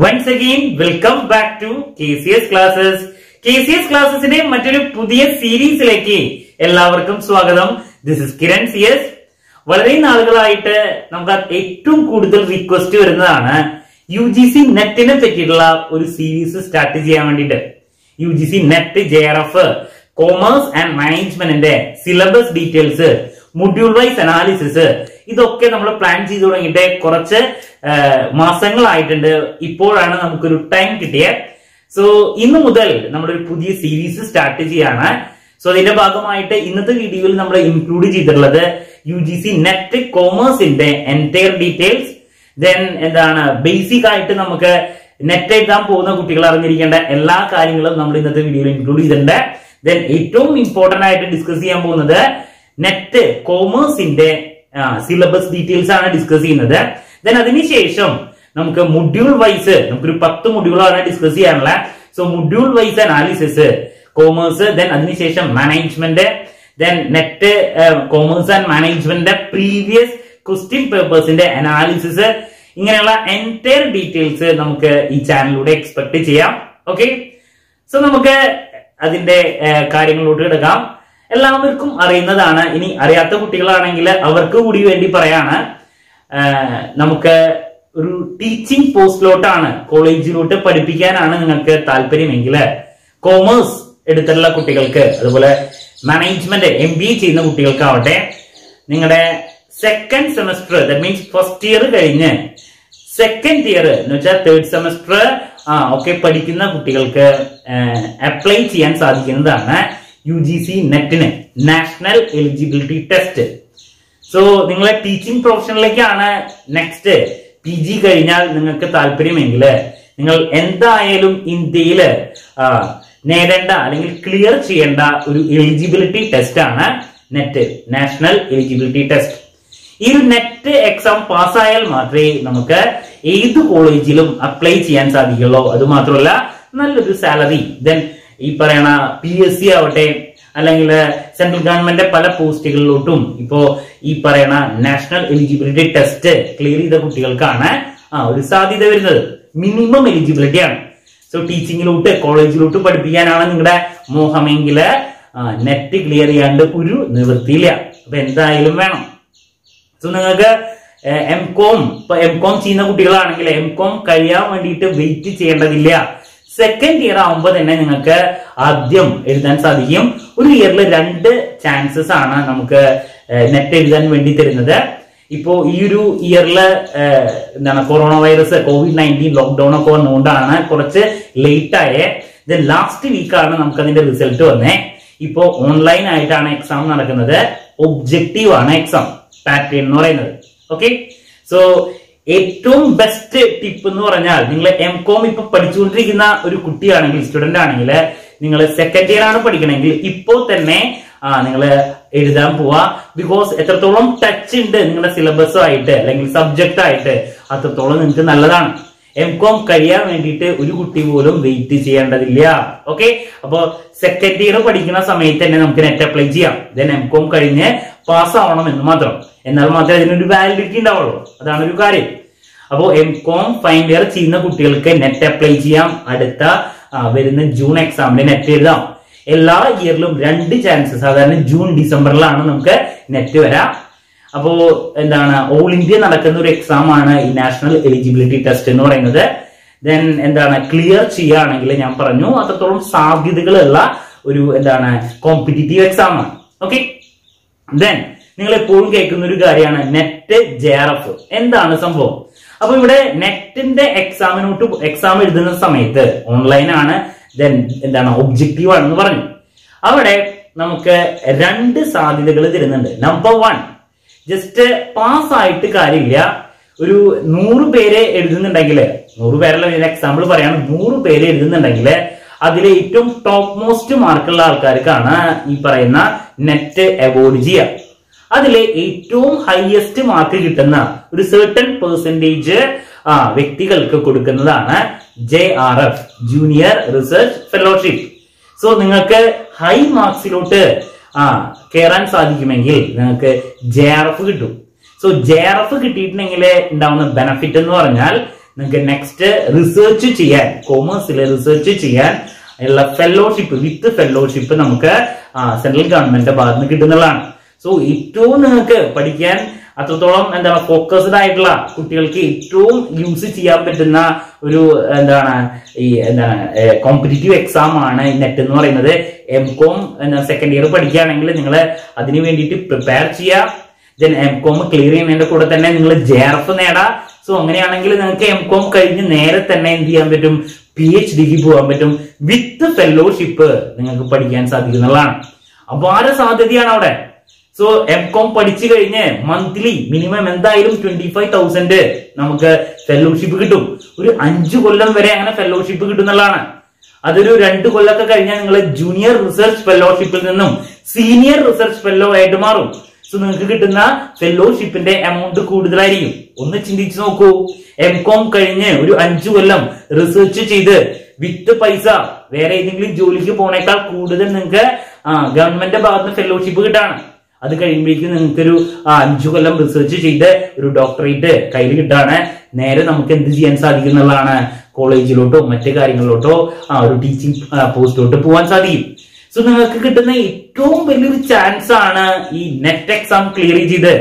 Once again welcome back to K C S classes K C S ക്ലാസ്സസിന്റെ മറ്റൊരു പുതിയ സീരീസിലേക്ക് എല്ലാവർക്കും സ്വാഗതം. This is Kiran C S വളരെ നാളുകളായിട്ട് നമുക്ക് ഏറ്റവും കൂടുതൽ റിക്വസ്റ്റ് വരുന്നതാണ് യു ജി സി നെറ്റിനെ പറ്റിയിട്ടുള്ള ഒരു സീരീസ് സ്റ്റാർട്ട് ചെയ്യാൻ വേണ്ടിയിട്ട്. U G C NET J R F commerce and മാനേജ്മെന്റിന്റെ syllabus details module wise analysis ഇതൊക്കെ നമ്മൾ പ്ലാൻ ചെയ്തു തുടങ്ങിയിട്ട് കുറച്ച് മാസങ്ങളായിട്ടുണ്ട്. ഇപ്പോഴാണ് നമുക്കൊരു ടൈം കിട്ടിയത് സോ ഇന്ന് മുതൽ നമ്മളൊരു പുതിയ സീരീസ് സ്റ്റാർട്ട് ചെയ്യാണ്. സോ അതിന്റെ ഭാഗമായിട്ട് ഇന്നത്തെ വീഡിയോയിൽ നമ്മൾ ഇൻക്ലൂഡ് ചെയ്തിട്ടുള്ളത് യു ജി സി നെറ്റ് കോമേഴ്സിന്റെ എന്റയർ ഡീറ്റെയിൽസ് ദെൻ എന്താണ് ബേസിക് ആയിട്ട് നമുക്ക് നെറ്റ് എഴുതാൻ പോകുന്ന കുട്ടികൾ അറിഞ്ഞിരിക്കേണ്ട എല്ലാ കാര്യങ്ങളും നമ്മൾ ഇന്നത്തെ വീഡിയോയിൽ ഇൻക്ലൂഡ് ചെയ്തിട്ടുണ്ട്. ദെൻ ഏറ്റവും ഇമ്പോർട്ടന്റ് ആയിട്ട് ഡിസ്കസ് ചെയ്യാൻ പോകുന്നത് നെറ്റ് കോമേഴ്സിന്റെ സിലബസ് ഡീറ്റെയിൽസ് ആണ് ഡിസ്കസ് ചെയ്യുന്നത്. ദെൻ അതിനുശേഷം നമുക്ക് മൊഡ്യൂൾ വൈസ് നമുക്കൊരു പത്ത് മൊഡ്യൂളാണ് ഡിസ്കസ് ചെയ്യാനുള്ള. So module wise analysis commerce then അതിനുശേഷം management then net commerce and മാനേജ്മെന്റിന്റെ പ്രീവിയസ് ക്വസ്റ്റ്യൻ പേപ്പേഴ്സിന്റെ അനാലിസിസ് ഇങ്ങനെയുള്ള എന്റയർ ഡീറ്റെയിൽസ് നമുക്ക് ഈ ചാനലിലൂടെ എക്സ്പെക്ട് ചെയ്യാം. ഓക്കെ സോ നമുക്ക് അതിന്റെ കാര്യങ്ങളിലോട്ട് കിടക്കാം. എല്ലാവർക്കും അറിയുന്നതാണ്. ഇനി അറിയാത്ത കുട്ടികളാണെങ്കിൽ അവർക്ക് കൂടി വേണ്ടി പറയാണ്. നമുക്ക് ഒരു ടീച്ചിങ് പോസ്റ്റിലോട്ടാണ് കോളേജിലോട്ട് പഠിപ്പിക്കാനാണ് നിങ്ങൾക്ക് താല്പര്യമെങ്കിൽ കോമേഴ്സ് എടുത്തിട്ടുള്ള കുട്ടികൾക്ക് അതുപോലെ മാനേജ്മെന്റ് എം ബി എ ചെയ്യുന്ന കുട്ടികൾക്കാവട്ടെ നിങ്ങളുടെ second semester that means first year കഴിഞ്ഞ് സെക്കൻഡ് ഇയർ എന്ന് വെച്ചാൽ തേർഡ് സെമസ്റ്റർ ആ ഒക്കെ പഠിക്കുന്ന കുട്ടികൾക്ക് അപ്ലൈ ചെയ്യാൻ സാധിക്കുന്നതാണ്. യു ജി സി നെറ്റിന് നാഷണൽ എലിജിബിലിറ്റി ടെസ്റ്റ് സോ നിങ്ങളെ ടീച്ചിങ് പ്രൊഫഷനിലേക്കാണ് നെക്സ്റ്റ് പി ജി കഴിഞ്ഞാൽ നിങ്ങൾക്ക് താല്പര്യമെങ്കിൽ നിങ്ങൾ എന്തായാലും ഇന്ത്യയിൽ നേടേണ്ട അല്ലെങ്കിൽ ക്ലിയർ ചെയ്യേണ്ട ഒരു എലിജിബിലിറ്റി ടെസ്റ്റ് ആണ് നെറ്റ് നാഷണൽ എലിജിബിലിറ്റി ടെസ്റ്റ് ഈ ഒരു നെറ്റ് എക്സാം പാസ്സായാൽ മാത്രമേ നമുക്ക് ഏത് കോളേജിലും അപ്ലൈ ചെയ്യാൻ സാധിക്കുള്ളൂ. അത് മാത്രമല്ല നല്ലൊരു സാലറി ദെൻ ഈ പറയണ പി എസ് സി ആവട്ടെ അല്ലെങ്കിൽ സെൻട്രൽ ഗവൺമെന്റ് പല പോസ്റ്റുകളിലോട്ടും ഇപ്പോ ഈ പറയണ നാഷണൽ എലിജിബിലിറ്റി ടെസ്റ്റ് ക്ലിയർ ചെയ്ത കുട്ടികൾക്കാണ് ആ ഒരു സാധ്യത വരുന്നത്. മിനിമം എലിജിബിലിറ്റി ആണ്. സോ ടീച്ചിങ്ങിലോട്ട് കോളേജിലോട്ട് പഠിപ്പിക്കാനാണ് നിങ്ങളുടെ മോഹമെങ്കിൽ നെറ്റ് ക്ലിയർ ചെയ്യാണ്ട് ഒരു നിവൃത്തിയില്ല. അപ്പൊ എന്തായാലും വേണം. സോ നിങ്ങൾക്ക് എം കോം എം കോം ചെയ്യുന്ന കുട്ടികളാണെങ്കിൽ എം കോം കഴിയാൻ വേണ്ടിയിട്ട് വെയിറ്റ് ചെയ്യേണ്ടതില്ല. സെക്കൻഡ് ഇയർ ആവുമ്പോൾ തന്നെ നിങ്ങൾക്ക് ആദ്യം എഴുതാൻ സാധിക്കും. ഒരു ഇയറിൽ രണ്ട് ചാൻസസ് ആണ് നമുക്ക് നെറ്റ് എഴുതാൻ വേണ്ടി തരുന്നത്. ഇപ്പോ ഈ ഒരു ഇയറിൽ എന്താണ് corona virus COVID nineteen lockdown ഒക്കെ വന്നുകൊണ്ടാണ് കുറച്ച് ലേറ്റ് ആയേ. ദെൻ ലാസ്റ്റ് വീക്കാണ് നമുക്ക് അതിന്റെ റിസൾട്ട് വന്നേ. ഇപ്പോ ഓൺലൈൻ ആയിട്ടാണ് എക്സാം നടക്കുന്നത്. ഒബ്ജക്റ്റീവ് ആണ് എക്സാം പാറ്റേൺ എന്ന് പറയുന്നത്. ഓക്കെ സോ ഏറ്റവും ബെസ്റ്റ് ടിപ്പ് എന്ന് പറഞ്ഞാൽ നിങ്ങൾ എം കോം ഇപ്പൊ പഠിച്ചുകൊണ്ടിരിക്കുന്ന ഒരു കുട്ടിയാണെങ്കിൽ സ്റ്റുഡന്റ് ആണെങ്കിൽ നിങ്ങൾ സെക്കൻഡ് ഇയർ ആണ് പഠിക്കണമെങ്കിൽ ഇപ്പോ തന്നെ നിങ്ങൾ എഴുതാൻ പോവാ. ബിക്കോസ് എത്രത്തോളം ടച്ച് ഉണ്ട് നിങ്ങളുടെ സിലബസും ആയിട്ട് അല്ലെങ്കിൽ സബ്ജക്റ്റ് ആയിട്ട് അത്രത്തോളം നിങ്ങൾക്ക് നല്ലതാണ്. എം കോം കഴിയാൻ വേണ്ടിയിട്ട് ഒരു കുട്ടി പോലും വെയിറ്റ് ചെയ്യേണ്ടതില്ല. ഓക്കെ അപ്പോ സെക്കൻഡ് ഇയർ പഠിക്കുന്ന സമയത്ത് തന്നെ നമുക്ക് നെറ്റ് അപ്ലൈ ചെയ്യാം. ദെൻ എം കോം കഴിഞ്ഞ് പാസ് ആവണം എന്ന് മാത്രം. എന്നാൽ മാത്രമേ അതിനൊരു വാലിഡിറ്റി ഉണ്ടാവുള്ളൂ. അതാണ് ഒരു കാര്യം. അപ്പോ എം കോം ഫൈനൽ ഇയർ ചെയ്യുന്ന കുട്ടികൾക്ക് നെറ്റ് അപ്ലൈ ചെയ്യാം. അടുത്ത വരുന്ന ജൂൺ എക്സാമിന് നെറ്റ് എഴുതാം. എല്ലാ ഇയറിലും രണ്ട് ചാൻസസ് സാധാരണ ജൂൺ ഡിസംബറിലാണ് നമുക്ക് നെറ്റ് വരാം. അപ്പോ എന്താണ് ഓൾ ഇന്ത്യ നടക്കുന്ന ഒരു എക്സാം ആണ് ഈ നാഷണൽ എലിജിബിലിറ്റി ടെസ്റ്റ് എന്ന് പറയുന്നത്. ദെൻ എന്താണ് ക്ലിയർ ചെയ്യുകയാണെങ്കിൽ ഞാൻ പറഞ്ഞു അത്രത്തോളം സാധ്യതകളുള്ള ഒരു എന്താണ് കോമ്പറ്റീറ്റീവ് എക്സാം ആണ്. ഓക്കെ ദെൻ നിങ്ങൾ എപ്പോഴും കേൾക്കുന്ന ഒരു കാര്യമാണ് നെറ്റ് ജെ ആർ എഫ് എന്താണ് സംഭവം? അപ്പൊ ഇവിടെ നെറ്റിന്റെ എക്സാമിനോട്ട് എക്സാം എഴുതുന്ന സമയത്ത് ഓൺലൈൻ ആണ് ദെൻ എന്താണ് ഒബ്ജക്റ്റീവ് ആണെന്ന് പറഞ്ഞു. അവിടെ നമുക്ക് രണ്ട് സാധ്യതകൾ തരുന്നുണ്ട്. നമ്പർ വൺ ജസ്റ്റ് പാസ് ആയിട്ട് കാര്യമില്ല. ഒരു നൂറ് പേരെ എഴുതുന്നുണ്ടെങ്കിൽ നൂറ് പേരല്ല എക്സാമ്പിൾ പറയാണ്. നൂറ് പേര് എഴുതുന്നുണ്ടെങ്കിൽ അതിൽ ഏറ്റവും ടോപ്പ് മോസ്റ്റ് മാർക്കുള്ള ആൾക്കാർക്കാണ് ഈ പറയുന്ന നെറ്റ് അവോർഡ് ചെയ്യുക. അതിലെ ഏറ്റവും ഹയസ്റ്റ് മാർക്ക് കിട്ടുന്ന ഒരു സെർട്ടൺ പെർസെന്റേജ് ആ വ്യക്തികൾക്ക് കൊടുക്കുന്നതാണ് J R F junior research fellowship so നിങ്ങൾക്ക് ഹൈ മാർക്സിലോട്ട് ആ കയറാൻ സാധിക്കുമെങ്കിൽ നിങ്ങൾക്ക് ജെ ആർ എഫ് കിട്ടും. സോ ജെ ആർ എഫ് കിട്ടിയിട്ടുണ്ടെങ്കിൽ ഉണ്ടാവുന്ന ബെനഫിറ്റ് എന്ന് പറഞ്ഞാൽ നിങ്ങൾക്ക് നെക്സ്റ്റ് റിസർച്ച് ചെയ്യാൻ കോമേഴ്സിൽ റിസർച്ച് ചെയ്യാൻ ഉള്ള ഫെലോഷിപ്പ് വിത്ത് ഫെലോഷിപ്പ് നമുക്ക് സെൻട്രൽ ഗവൺമെന്റിന്റെ ഭാഗത്ത് നിന്ന് കിട്ടുന്നതാണ്. സോ ഏറ്റവും നിങ്ങൾക്ക് പഠിക്കാൻ അത്രത്തോളം എന്താണ് ഫോക്കസ്ഡ് ആയിട്ടുള്ള കുട്ടികൾക്ക് ഏറ്റവും യൂസ് ചെയ്യാൻ പറ്റുന്ന ഒരു എന്താണ് ഈ എന്താണ് കോമ്പറ്റീറ്റീവ് എക്സാം ആണ് നെറ്റ് എന്ന് പറയുന്നത്. എം കോം സെക്കൻഡ് ഇയർ പഠിക്കുകയാണെങ്കിൽ നിങ്ങൾ അതിന് വേണ്ടിയിട്ട് പ്രിപ്പയർ ചെയ്യുക. ദെൻ എം കോം ക്ലിയർ ചെയ്യുന്നതിന്റെ കൂടെ തന്നെ നിങ്ങൾ ജെ ആർ എഫ് നേടാം സോ അങ്ങനെയാണെങ്കിൽ നിങ്ങൾക്ക് എം കോം കഴിഞ്ഞ് നേരെ തന്നെ എന്ത് ചെയ്യാൻ പറ്റും? പി എച്ച് ഡിക്ക് പോകാൻ പറ്റും. വിത്ത് ഫെലോഷിപ്പ് നിങ്ങൾക്ക് പഠിക്കാൻ സാധിക്കുന്നതാണ്. അപാര സാധ്യതയാണ് അവിടെ. സോ എം കോം പഠിച്ചു കഴിഞ്ഞ് മന്ത്ലി മിനിമം എന്തായാലും ട്വന്റി ഫൈവ് തൗസൻഡ് നമുക്ക് ഫെലോഷിപ്പ് കിട്ടും. ഒരു അഞ്ചു കൊല്ലം വരെ അങ്ങനെ ഫെലോഷിപ്പ് കിട്ടുന്നതാണ് അതൊരു രണ്ട് കൊല്ലമൊക്കെ കഴിഞ്ഞാൽ നിങ്ങൾ ജൂനിയർ റിസർച്ച് ഫെലോഷിപ്പിൽ നിന്നും സീനിയർ റിസർച്ച് ഫെല്ലോ ആയിട്ട് മാറും. സോ നിങ്ങൾക്ക് കിട്ടുന്ന ഫെലോഷിപ്പിന്റെ എമൗണ്ട് കൂടുതലായിരിക്കും. ഒന്ന് ചിന്തിച്ചു നോക്കൂ. എം കോം കഴിഞ്ഞ് ഒരു അഞ്ചു കൊല്ലം റിസർച്ച് ചെയ്ത് വിത്ത് പൈസ വേറെ ഏതെങ്കിലും ജോലിക്ക് പോണേക്കാൾ കൂടുതൽ നിങ്ങൾക്ക് ഗവൺമെന്റ് ഭാഗത്ത് ഫെലോഷിപ്പ് കിട്ടാണ്. അത് കഴിയുമ്പോഴേക്കും നിങ്ങൾക്കൊരു അഞ്ചു കൊല്ലം റിസർച്ച് ചെയ്ത് ഒരു ഡോക്ടറേറ്റ് കയ്യിൽ കിട്ടാണ് നേരെ നമുക്ക് എന്ത് ചെയ്യാൻ സാധിക്കുന്നുള്ളതാണ് കോളേജിലോട്ടോ മറ്റു കാര്യങ്ങളിലോട്ടോ ആ ഒരു ടീച്ചിങ് പോസ്റ്റിലോട്ട് പോകാൻ സാധിക്കും. സോ നിങ്ങൾക്ക് കിട്ടുന്ന ഏറ്റവും വലിയൊരു ചാൻസ് ആണ് ഈ നെറ്റ് എക്സാം ക്ലിയർ ചെയ്ത്.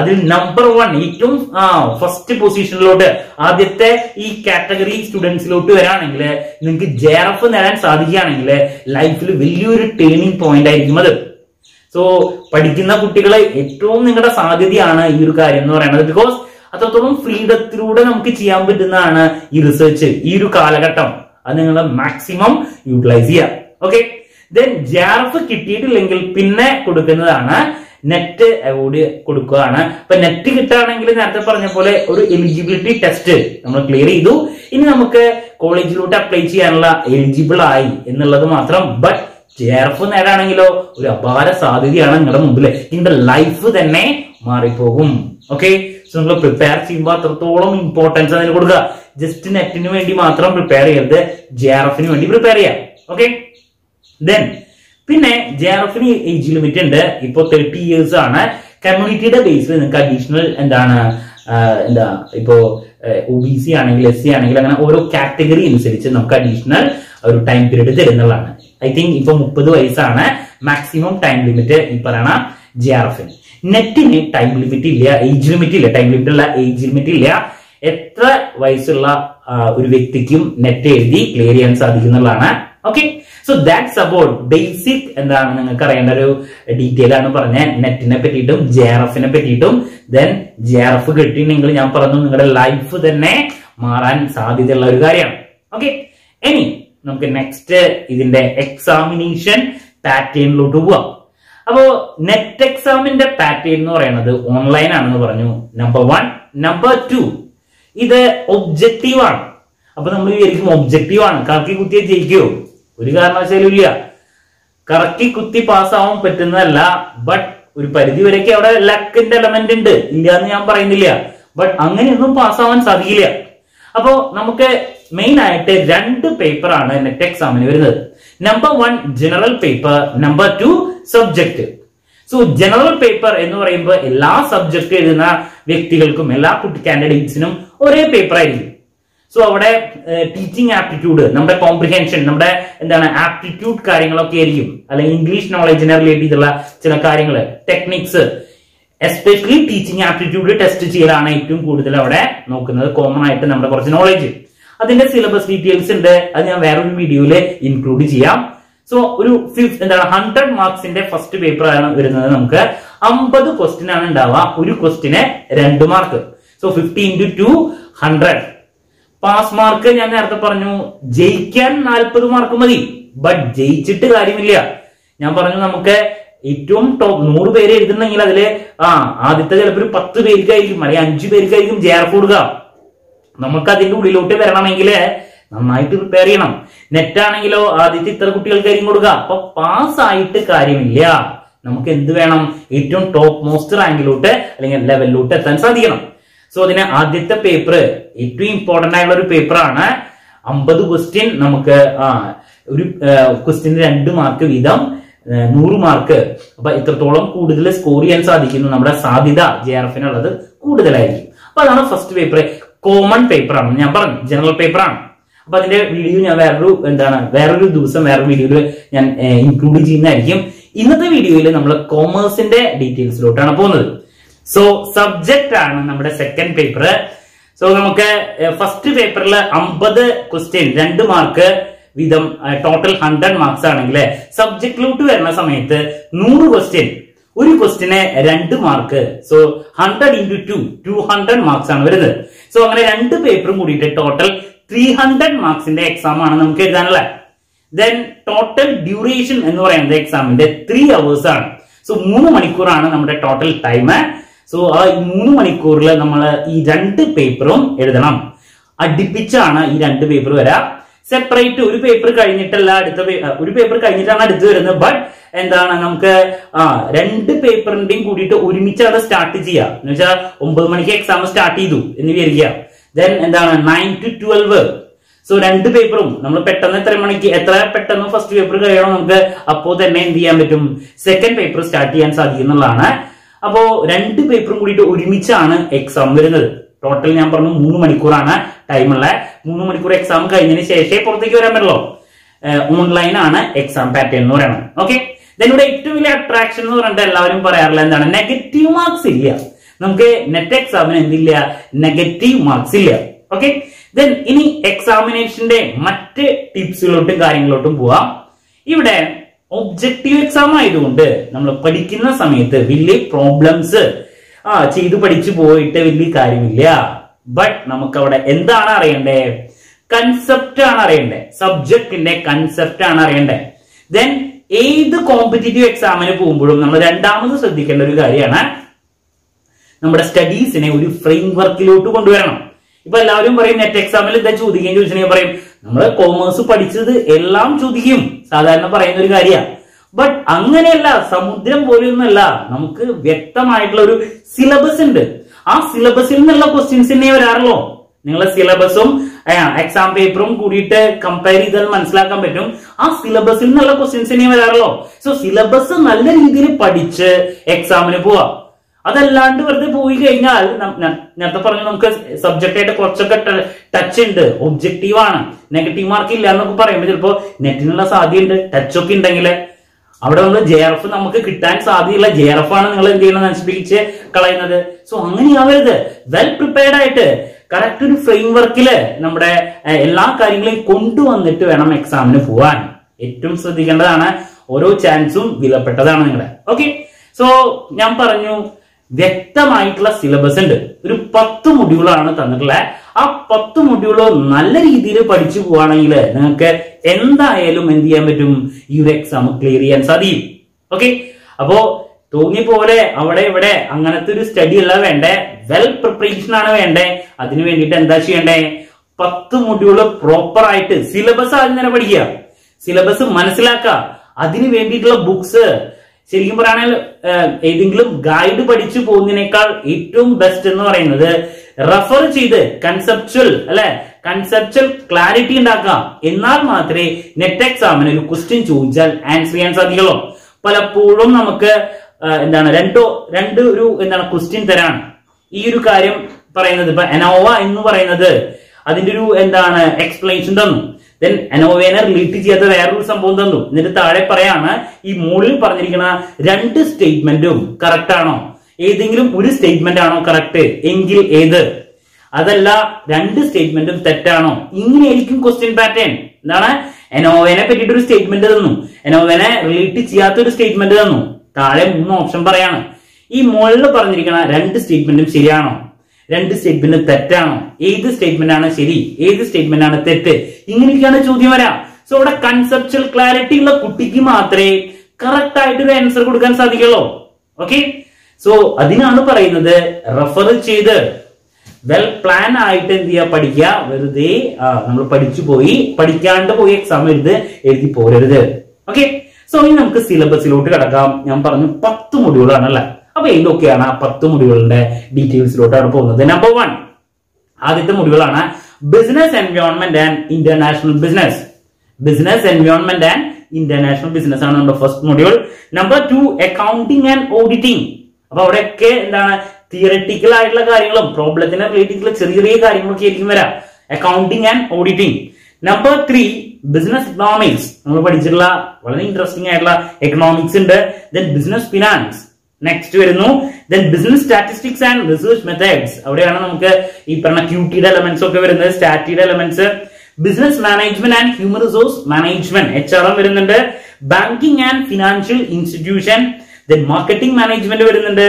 അതിൽ നമ്പർ വൺ ഏറ്റവും ഫസ്റ്റ് പൊസിഷനിലോട്ട് ആദ്യത്തെ ഈ കാറ്റഗറി സ്റ്റുഡൻസിലോട്ട് വരാണെങ്കിൽ നിങ്ങൾക്ക് ജെ എഫ് നേടാൻ സാധിക്കുകയാണെങ്കിൽ ലൈഫിൽ വലിയൊരു ടേണിംഗ് പോയിന്റ് ആയിരിക്കും അത്. സോ പഠിക്കുന്ന കുട്ടികളെ ഏറ്റവും നിങ്ങളുടെ സാധ്യതയാണ് ഈ ഒരു കാര്യം എന്ന് പറയുന്നത്. ബിക്കോസ് അത്രത്തോളം ഫ്രീഡത്തിലൂടെ നമുക്ക് ചെയ്യാൻ പറ്റുന്നതാണ് ഈ റിസർച്ച് ഈ ഒരു കാലഘട്ടം. അത് നിങ്ങൾ മാക്സിമം യൂട്ടിലൈസ് ചെയ്യുക ഓക്കെ ദെൻ ജാർഫ് കിട്ടിയിട്ടില്ലെങ്കിൽ പിന്നെ കൊടുക്കുന്നതാണ് നെറ്റ് അവാർഡ് കൊടുക്കുകയാണ്. അപ്പൊ നെറ്റ് കിട്ടുകയാണെങ്കിൽ നേരത്തെ പറഞ്ഞ പോലെ ഒരു എലിജിബിലിറ്റി ടെസ്റ്റ് നമ്മൾ ക്ലിയർ ചെയ്തു. ഇനി നമുക്ക് കോളേജിലോട്ട് അപ്ലൈ ചെയ്യാനുള്ള എലിജിബിൾ ആയി എന്നുള്ളത് മാത്രം. ബട്ട് എഫ് നേടാണെങ്കിലോ ഒരു അപാര സാധ്യതയാണ് നിങ്ങളുടെ മുമ്പിൽ നിങ്ങളുടെ ലൈഫ് തന്നെ മാറിപ്പോകും. ഓക്കെ സോ നിങ്ങൾ പ്രിപ്പയർ ചെയ്യുമ്പോൾ അത്രത്തോളം ഇമ്പോർട്ടൻസ് അതിന് കൊടുക്കുക. ജസ്റ്റ് നെറ്റിന് വേണ്ടി മാത്രം പ്രിപ്പയർ ചെയ്യരുത്. ജെ ആർ എഫിന് വേണ്ടി പ്രിപ്പയർ ചെയ്യാം. ഓക്കെ ദെൻ പിന്നെ ജെ ആർ എഫിന് ഏജ് ലിമിറ്റ് ഉണ്ട്. ഇപ്പൊ തേർട്ടി ഇയേഴ്സ് ആണ്. കമ്മ്യൂണിറ്റിയുടെ ബേസിൽ നിങ്ങൾക്ക് അഡീഷണൽ എന്താണ്? എന്താ? ഇപ്പോ ഒ ബി സി ആണെങ്കിൽ എസ് സി ആണെങ്കിൽ അങ്ങനെ ഓരോ കാറ്റഗറി അനുസരിച്ച് നമുക്ക് അഡീഷണൽ ഒരു ടൈം പീരീഡ് തരുന്നതാണ് ഐ തിങ്ക് ഇപ്പൊ മുപ്പത് വയസ്സാണ്. മാക്സിമം ടൈം ലിമിറ്റ് ഈ പറയണ ജെ ആർ എഫിന് നെറ്റിന് ടൈം ലിമിറ്റ് ഇല്ല ഏജ് ലിമിറ്റ് ഇല്ല. ടൈം ലിമിറ്റ് ഉള്ള ഏജ് ലിമിറ്റ് ഇല്ല. എത്ര വയസ്സുള്ള ഒരു വ്യക്തിക്കും നെറ്റ് എഴുതി ക്ലിയർ ചെയ്യാൻ സാധിക്കുന്നതാണ് okay so that's about basic എന്താണ് നിങ്ങൾക്ക് അറിയേണ്ട ഒരു ഡീറ്റെയിൽ ആണ് പറഞ്ഞ. നെറ്റിനെ പറ്റിയിട്ടും ജെ ആർ എഫിനെ പറ്റിയിട്ടും. ദെൻ ജെ ആർ എഫ് കിട്ടിയിട്ടുണ്ടെങ്കിൽ ഞാൻ പറഞ്ഞു നിങ്ങളുടെ ലൈഫ് തന്നെ മാറാൻ സാധ്യതയുള്ള ഒരു കാര്യമാണ്. ഓക്കെ ഇനി നമുക്ക് നെക്സ്റ്റ് ഇതിന്റെ എക്സാമിനേഷൻ പാറ്റേണിലോട്ട് പോവാം. അപ്പോ നെറ്റ് എക്സാമിന്റെ പാറ്റേൺ എന്ന് പറയുന്നത് ഓൺലൈൻ ആണെന്ന് പറഞ്ഞു. നമ്പർ വൺ നമ്പർ ടു ഇത് ഒബ്ജക്റ്റീവ് ആണ്. അപ്പൊ നമ്മൾ വിചാരിക്കും ഒബ്ജക്റ്റീവ് ആണ്. കറക്കി കുത്തിയെ ജയിക്കുമോ ഒരു കാരണവശാലും ഇല്ല. കറക്കി കുത്തി പാസ്സാവാൻ പറ്റുന്നതല്ല. ബട്ട് ഒരു പരിധി വരെയൊക്കെ അവിടെ ലക്കിന്റെ എലമെന്റ് ഉണ്ട്. ഇല്ല എന്ന് ഞാൻ പറയുന്നില്ല. ബട്ട് അങ്ങനെയൊന്നും പാസ്സാവാൻ സാധിക്കില്ല. അപ്പോ നമുക്ക് മെയിൻ ആയിട്ട് രണ്ട് പേപ്പർ ആണ് നെറ്റ് എക്സാമിന് വരുന്നത്. Number one general paper number two subject so general paper എന്ന് പറയുമ്പോൾ എല്ലാ സബ്ജക്ട് എഴുതുന്ന വ്യക്തികൾക്കും എല്ലാ കുട്ടി കാൻഡിഡേറ്റ്സിനും ഒരേ പേപ്പർ ആയിരിക്കും. സോ അവിടെ ടീച്ചിങ് ആപ്റ്റിറ്റ്യൂഡ് നമ്മുടെ കോംപ്രിഹെൻഷൻ നമ്മുടെ എന്താണ് ആപ്റ്റിറ്റ്യൂഡ് കാര്യങ്ങളൊക്കെ ആയിരിക്കും. അല്ലെങ്കിൽ ഇംഗ്ലീഷ് നോളജിനെ റിലേറ്റ് ചെയ്തുള്ള ചില കാര്യങ്ങൾ techniques especially teaching aptitude test ചെയ്യലാണ് ഏറ്റവും കൂടുതൽ അവിടെ നോക്കുന്നത്. കോമൺ ആയിട്ട് നമ്മുടെ കുറച്ച് നോളജ് അതിന്റെ സിലബസ് ഡീറ്റെയിൽസ് ഉണ്ട്. അത് ഞാൻ വേറൊരു വീഡിയോയിൽ ഇൻക്ലൂഡ് ചെയ്യാം. സോ ഒരു ഫിഫ്ത് എന്താണ് ഹൺഡ്രഡ് മാർക്സിന്റെ ഫസ്റ്റ് പേപ്പർ ആണ് വരുന്നത് നമുക്ക്. അമ്പത് ക്വസ്റ്റ്യൻ ആണ് ഉണ്ടാവുക. ഒരു ക്വസ്റ്റിന് രണ്ട് mark so fifty into two hundred pass mark ഞാൻ നേരത്തെ പറഞ്ഞു. ജയിക്കാൻ നാൽപ്പത് മാർക്ക് മതി. ബട്ട് ജയിച്ചിട്ട് കാര്യമില്ല. ഞാൻ പറഞ്ഞു നമുക്ക് ഏറ്റവും ടോപ്പ് നൂറ് പേര് എഴുതുന്നെങ്കിൽ അതിൽ ആ ആദ്യത്തെ ചിലപ്പോൾ ഒരു പത്ത് പേർക്കായിരിക്കും അല്ലെങ്കിൽ അഞ്ചു പേർക്കായിരിക്കും ജയർ നമുക്ക് അതിന്റെ ഉള്ളിലോട്ട് വരണമെങ്കിൽ നന്നായിട്ട് പ്രിപ്പയർ ചെയ്യണം. നെറ്റ് ആണെങ്കിലോ ആദ്യത്തെ ഇത്ര കുട്ടികൾക്കായിരിക്കും കൊടുക്കുക. അപ്പൊ പാസ് ആയിട്ട് കാര്യമില്ല. നമുക്ക് എന്ത് വേണം? ഏറ്റവും ടോപ്പ് മോസ്റ്റ് റാങ്കിലോട്ട് അല്ലെങ്കിൽ ലെവലിലോട്ട് എത്താൻ സാധിക്കണം. സോ അതിന് ആദ്യത്തെ പേപ്പർ ഏറ്റവും ഇമ്പോർട്ടന്റ് ആയിട്ടുള്ള ഒരു പേപ്പറാണ് അമ്പത് ക്വസ്റ്റ്യൻ നമുക്ക് ഒരു ക്വസ്റ്റ്യന് രണ്ട് മാർക്ക് വീതം നൂറ് മാർക്ക് അപ്പൊ ഇത്രത്തോളം കൂടുതൽ സ്കോർ ചെയ്യാൻ സാധിക്കുന്നു. നമ്മുടെ സാധ്യത ജെ ആർ എഫിനുള്ളത് കൂടുതലായിരിക്കും. അപ്പൊ അതാണ് ഫസ്റ്റ് പേപ്പർ കോമൺ പേപ്പറാണ് ഞാൻ പറഞ്ഞു ജനറൽ പേപ്പറാണ് അപ്പൊ അതിന്റെ വീഡിയോ ഞാൻ വേറൊരു എന്താണ് വേറൊരു ദിവസം വേറൊരു വീഡിയോയിൽ ഞാൻ ഇൻക്ലൂഡ് ചെയ്യുന്നതായിരിക്കും. ഇന്നത്തെ വീഡിയോയിൽ നമ്മൾ കോമേഴ്സിന്റെ ഡീറ്റെയിൽസിലോട്ടാണ് പോകുന്നത്. സോ സബ്ജക്റ്റ് ആണ് നമ്മുടെ സെക്കൻഡ് പേപ്പർ സോ നമുക്ക് ഫസ്റ്റ് പേപ്പറിൽ അമ്പത് ക്വസ്റ്റ്യൻ രണ്ട് മാർക്ക് വിധം ടോട്ടൽ ഹൺഡ്രഡ് മാർക്സ് ആണെങ്കിൽ സബ്ജക്റ്റിലോട്ട് വരുന്ന സമയത്ത് നൂറ് ക്വസ്റ്റ്യൻ ഒരു ക്വസ്റ്റിന് രണ്ട് mark so hundred into two two hundred marks ആണ് വരുന്നത്. സോ അങ്ങനെ രണ്ട് പേപ്പറും കൂടിയിട്ട് ടോട്ടൽ ത്രീ ഹൺഡ്രഡ് മാർക്സിന്റെ എക്സാം ആണ് നമുക്ക് എഴുതാനുള്ളത് ദെൻ ടോട്ടൽ ഡ്യൂറേഷൻ എന്ന് പറയുന്നത് എക്സാമിന്റെ ത്രീ അവേഴ്സ് ആണ്. സോ മൂന്ന് മണിക്കൂറാണ് നമ്മുടെ ടോട്ടൽ ടൈം സോ ആ മൂന്ന് മണിക്കൂറിൽ നമ്മൾ ഈ രണ്ട് പേപ്പറും എഴുതണം. അടുപ്പിച്ചാണ് ഈ രണ്ട് പേപ്പർ വരാം. സെപ്പറേറ്റ് ഒരു പേപ്പർ കഴിഞ്ഞിട്ടല്ല അടുത്ത ഒരു പേപ്പർ കഴിഞ്ഞിട്ടാണ് അടുത്ത് വരുന്നത്. ബട്ട് എന്താണ്? നമുക്ക് ആ രണ്ട് പേപ്പറിന്റെയും കൂടിയിട്ട് ഒരുമിച്ച് ഒരുമിച്ചാണ് സ്റ്റാർട്ട് ചെയ്യുക എന്ന് വെച്ചാൽ ഒമ്പത് മണിക്ക് എക്സാം സ്റ്റാർട്ട് ചെയ്തു എന്ന് വിചാരിക്കുക. ദെൻ എന്താണ്? നയൻ ടു ട്വൽവ് സോ രണ്ട് പേപ്പറും. നമ്മൾ പെട്ടെന്ന് എത്ര മണിക്ക് എത്ര പെട്ടെന്ന് ഫസ്റ്റ് പേപ്പർ കഴിയണം നമുക്ക് അപ്പോ തന്നെ എന്ത് ചെയ്യാൻ പറ്റും? സെക്കൻഡ് പേപ്പർ സ്റ്റാർട്ട് ചെയ്യാൻ സാധിക്കും എന്നുള്ളതാണ്. അപ്പോ രണ്ട് പേപ്പറും കൂടിയിട്ട് ഒരുമിച്ചാണ് എക്സാം വരുന്നത്. ടോട്ടൽ ഞാൻ പറഞ്ഞു മൂന്ന് മണിക്കൂറാണ് ടൈം ടൈമുള്ള മൂന്ന് മണിക്കൂർ എക്സാം കഴിഞ്ഞതിന് ശേഷമേ പുറത്തേക്ക് വരാൻ പറ്റുള്ളൂ. ഓൺലൈൻ ആണ് എക്സാം പാറ്റേൺ എന്ന് പറയുന്നത്. ഓക്കെ ഇവിടെ ഏറ്റവും വലിയ അട്രാക്ഷൻ എന്ന് പറഞ്ഞിട്ട് എല്ലാവരും പറയാറില്ല എന്താണ്? നെഗറ്റീവ് മാർക്സ് ഇല്ല. നമുക്ക് നെറ്റ് എക്സാമിന് എന്തില്ല? നെഗറ്റീവ് മാർക്സ് ഇല്ല. ഓക്കെ ദെൻ ഇനി എക്സാമിനേഷന്റെ മറ്റ് ടിപ്സിലോട്ടും കാര്യങ്ങളോട്ടും പോവാം. ഇവിടെ ഒബ്ജക്റ്റീവ് എക്സാം ആയതുകൊണ്ട് നമ്മൾ പഠിക്കുന്ന സമയത്ത് വലിയ പ്രോബ്ലംസ് ആ ചെയ്ത് പഠിച്ചു പോയിട്ട് വലിയ കാര്യമില്ല. ബട്ട് നമുക്ക് അവിടെ എന്താണ് അറിയണ്ടേ? കൺസെപ്റ്റ് ആണ് അറിയണ്ടേ. സബ്ജക്റ്റിന്റെ കൺസെപ്റ്റ് ആണ് അറിയണ്ടേ. ദെൻ ഏത് കോമ്പറ്റേറ്റീവ് എക്സാമിന് പോകുമ്പോഴും നമ്മൾ രണ്ടാമത് ശ്രദ്ധിക്കേണ്ട ഒരു കാര്യമാണ് നമ്മുടെ സ്റ്റഡീസിനെ ഒരു ഫ്രെയിം വർക്കിലോട്ട് കൊണ്ടുവരണം. ഇപ്പൊ എല്ലാവരും പറയും നെറ്റ് എക്സാമിൽ എന്താ ചോദിക്കുകയും ചോദിച്ചിട്ടുണ്ടെങ്കിൽ പറയും നമ്മൾ കോമേഴ്സ് പഠിച്ചത് എല്ലാം ചോദിക്കും സാധാരണ പറയുന്ന ഒരു കാര്യമാണ്. ബട്ട് അങ്ങനെയല്ല സമുദ്രം പോലെയൊന്നുമല്ല. നമുക്ക് വ്യക്തമായിട്ടുള്ള ഒരു സിലബസ് ഉണ്ട്. ആ സിലബസിൽ നിന്നുള്ള ക്വസ്റ്റ്യൻസ് തന്നെ വരാറുള്ളൂ. നിങ്ങളെ സിലബസും എക്സാം പേപ്പറും കൂടിയിട്ട് കമ്പയർ ചെയ്താൽ മനസ്സിലാക്കാൻ പറ്റും. ആ സിലബസിൽ നിന്നുള്ള ക്വസ്റ്റ്യൻസ് ഇനി വരാറുള്ളൂ സോ സിലബസ് നല്ല രീതിയിൽ പഠിച്ച് എക്സാമിന് പോവാം. അതല്ലാണ്ട് വെറുതെ പോയി കഴിഞ്ഞാൽ നേരത്തെ പറഞ്ഞു നമുക്ക് സബ്ജക്റ്റ് ആയിട്ട് കുറച്ചൊക്കെ ടച്ച് ഉണ്ട്. ഒബ്ജക്റ്റീവ് ആണ്. നെഗറ്റീവ് മാർക്ക് ഇല്ല എന്നൊക്കെ പറയുമ്പോൾ ചിലപ്പോ നെറ്റിനുള്ള സാധ്യതയുണ്ട്. ടച്ച് ഒക്കെ ഉണ്ടെങ്കിൽ അവിടെ നമ്മൾ ജെ എഫ് നമുക്ക് കിട്ടാൻ സാധ്യതയുള്ള ജെ എഫ് ആണ് നിങ്ങൾ എന്ത് ചെയ്യണം നശിപ്പിച്ച് കളയുന്നത്. സോ അങ്ങനെയാവരുത്. വെൽ പ്രിപ്പയർഡ് ആയിട്ട് കറക്റ്റ് ഒരു ഫ്രെയിം വർക്കിൽ നമ്മുടെ എല്ലാ കാര്യങ്ങളെയും കൊണ്ടുവന്നിട്ട് വേണം എക്സാമിന് പോവാൻ. ഏറ്റവും ശ്രദ്ധിക്കേണ്ടതാണ് ഓരോ ചാൻസും വിലപ്പെട്ടതാണ് നിങ്ങളുടെ ഓക്കെ സോ ഞാൻ പറഞ്ഞു വ്യക്തമായിട്ടുള്ള സിലബസ് ഉണ്ട്. ഒരു പത്ത് മൊഡ്യൂളാണ് തന്നിട്ടുള്ളത് ആ പത്ത് മൊഡ്യൂൾ നല്ല രീതിയിൽ പഠിച്ചു പോവാണെങ്കിൽ നിങ്ങൾക്ക് എന്തായാലും എന്ത് ചെയ്യാൻ പറ്റും? ഈ ഒരു എക്സാം ക്ലിയർ ചെയ്യാൻ സാധിക്കും. ഓക്കെ അപ്പോ തോന്നിയ പോലെ അവിടെ ഇവിടെ അങ്ങനത്തെ ഒരു സ്റ്റഡി അല്ല വേണ്ടേ? വെൽ പ്രിപ്പറേഷൻ ആണ് വേണ്ടേ? അതിനു വേണ്ടിയിട്ട് എന്താ ചെയ്യണ്ടേ? പത്ത് മൊഡ്യൂൾ പ്രോപ്പർ ആയിട്ട് സിലബസ് ആദ്യം തന്നെ പഠിക്കുക. സിലബസ് മനസ്സിലാക്കുക. അതിന് വേണ്ടിയിട്ടുള്ള ബുക്സ് ശരിക്കും പറയുകയാണെങ്കിൽ ഏതെങ്കിലും ഗൈഡ് പഠിച്ചു പോകുന്നതിനേക്കാൾ ഏറ്റവും ബെസ്റ്റ് എന്ന് പറയുന്നത് റെഫർ ചെയ്ത് കൺസെപ്ച്വൽ അല്ലെ? കൺസെപ്ച്വൽ ക്ലാരിറ്റി ഉണ്ടാക്കാം എന്നാൽ മാത്രമേ നെറ്റ് എക്സാമിന് ഒരു ക്വസ്റ്റ്യൻ ചോദിച്ചാൽ ആൻസർ ചെയ്യാൻ സാധിക്കുള്ളൂ. പലപ്പോഴും നമുക്ക് എന്താണ് രണ്ടോ രണ്ട് ഒരു എന്താണ് ക്വസ്റ്റ്യൻ തരാണ്. ഈ ഒരു കാര്യം പറയുന്നത് ഇപ്പൊ അനോവ എന്ന് പറയുന്നത് അതിന്റെ ഒരു എന്താണ് എക്സ്പ്ലനേഷൻ തന്നു. ദെൻ അനോവേനെ റിലേറ്റ് ചെയ്യാത്ത വേറൊരു സംഭവം തന്നു. എന്നിട്ട് താഴെ പറയാണ് ഈ മുകളിൽ പറഞ്ഞിരിക്കുന്ന രണ്ട് സ്റ്റേറ്റ്മെന്റും കറക്റ്റ് ആണോ? ഏതെങ്കിലും ഒരു സ്റ്റേറ്റ്മെന്റ് ആണോ കറക്റ്റ് എങ്കിൽ ഏത്? അതല്ല രണ്ട് സ്റ്റേറ്റ്മെന്റും തെറ്റാണോ? ഇങ്ങനെയായിരിക്കും ക്വസ്റ്റ്യൻ പാറ്റേൺ എന്താണ്? എനോവേനെ പറ്റിയിട്ട് ഒരു സ്റ്റേറ്റ്മെന്റ് തന്നു. എനോവേനെ റിലേറ്റ് ചെയ്യാത്ത ഒരു സ്റ്റേറ്റ്മെന്റ് തന്നു. താഴെ മൂന്ന് ഓപ്ഷൻ പറയാണ്. ഈ മുകളിൽ പറഞ്ഞിരിക്കുന്ന രണ്ട് സ്റ്റേറ്റ്മെന്റും ശരിയാണോ? രണ്ട് സ്റ്റേറ്റ്മെന്റ് തെറ്റാണോ? ഏത് സ്റ്റേറ്റ്മെന്റ് ആണ് ശരി? ഏത് സ്റ്റേറ്റ്മെന്റ് ആണ് തെറ്റ്? ഇങ്ങനെയൊക്കെയാണ് ചോദ്യം വരാം. സോ ഇവിടെ കൺസെപ്ച്വൽ ക്ലാരിറ്റി ഉള്ള കുട്ടിക്ക് മാത്രമേ കറക്റ്റ് ആയിട്ട് ഒരു ആൻസർ കൊടുക്കാൻ സാധിക്കുള്ളൂ. ഓക്കെ സോ അതിനാണ് പറയുന്നത് റെഫർ ചെയ്ത്. വെൽ പ്ലാൻ ആയിട്ട് എന്ത് ചെയ്യുക പഠിക്കുക. വെറുതെ നമ്മൾ പഠിച്ചു പോയി. പഠിക്കാണ്ട് പോയി എക്സാം എഴുതി. എഴുതി പോരരുത്. ഓക്കെ സോ ഇനി നമുക്ക് സിലബസിലോട്ട് കിടക്കാം. ഞാൻ പറഞ്ഞു പത്ത് മൊഡ്യൂളാണ് അല്ലെ അപ്പൊ എന്തൊക്കെയാണ് ആ പത്ത് മൊഡ്യൂളിന്റെ ഡീറ്റെയിൽസിലോട്ടാണ് പോകുന്നത്? നമ്പർ വൺ ആദ്യത്തെ മൊഡ്യൂളാണ് business environment and international business business environment and international business ആണ് നമ്മുടെ first module number two accounting and auditing അപ്പൊ അവിടെയൊക്കെ എന്താണ്? തിയറട്ടിക്കൽ ആയിട്ടുള്ള കാര്യങ്ങളും പ്രോബ്ലത്തിനെ റിലേറ്റഡ് ചെറിയ ചെറിയ കാര്യങ്ങളൊക്കെ ആയിരിക്കും വരാം. Accounting and auditing number three business economics നമ്മൾ പഠിച്ചിട്ടുള്ള വളരെ ഇൻട്രസ്റ്റിംഗ് ആയിട്ടുള്ള എക്കണോമിക്സ് ഉണ്ട്. ദെൻ ബിസിനസ് ഫിനാൻസ് നെക്സ്റ്റ് വരുന്നു. Then business statistics and research methods അവിടെയാണ് നമുക്ക് ഈ പറഞ്ഞ ക്യൂട്ടിയുടെ എലമെന്റ്സ് ഒക്കെ വരുന്നത് സ്റ്റാറ്റിയുടെ elements business management and human resource management H R M വരുന്നുണ്ട്. Banking and financial institution then marketing management വരുന്നുണ്ട്.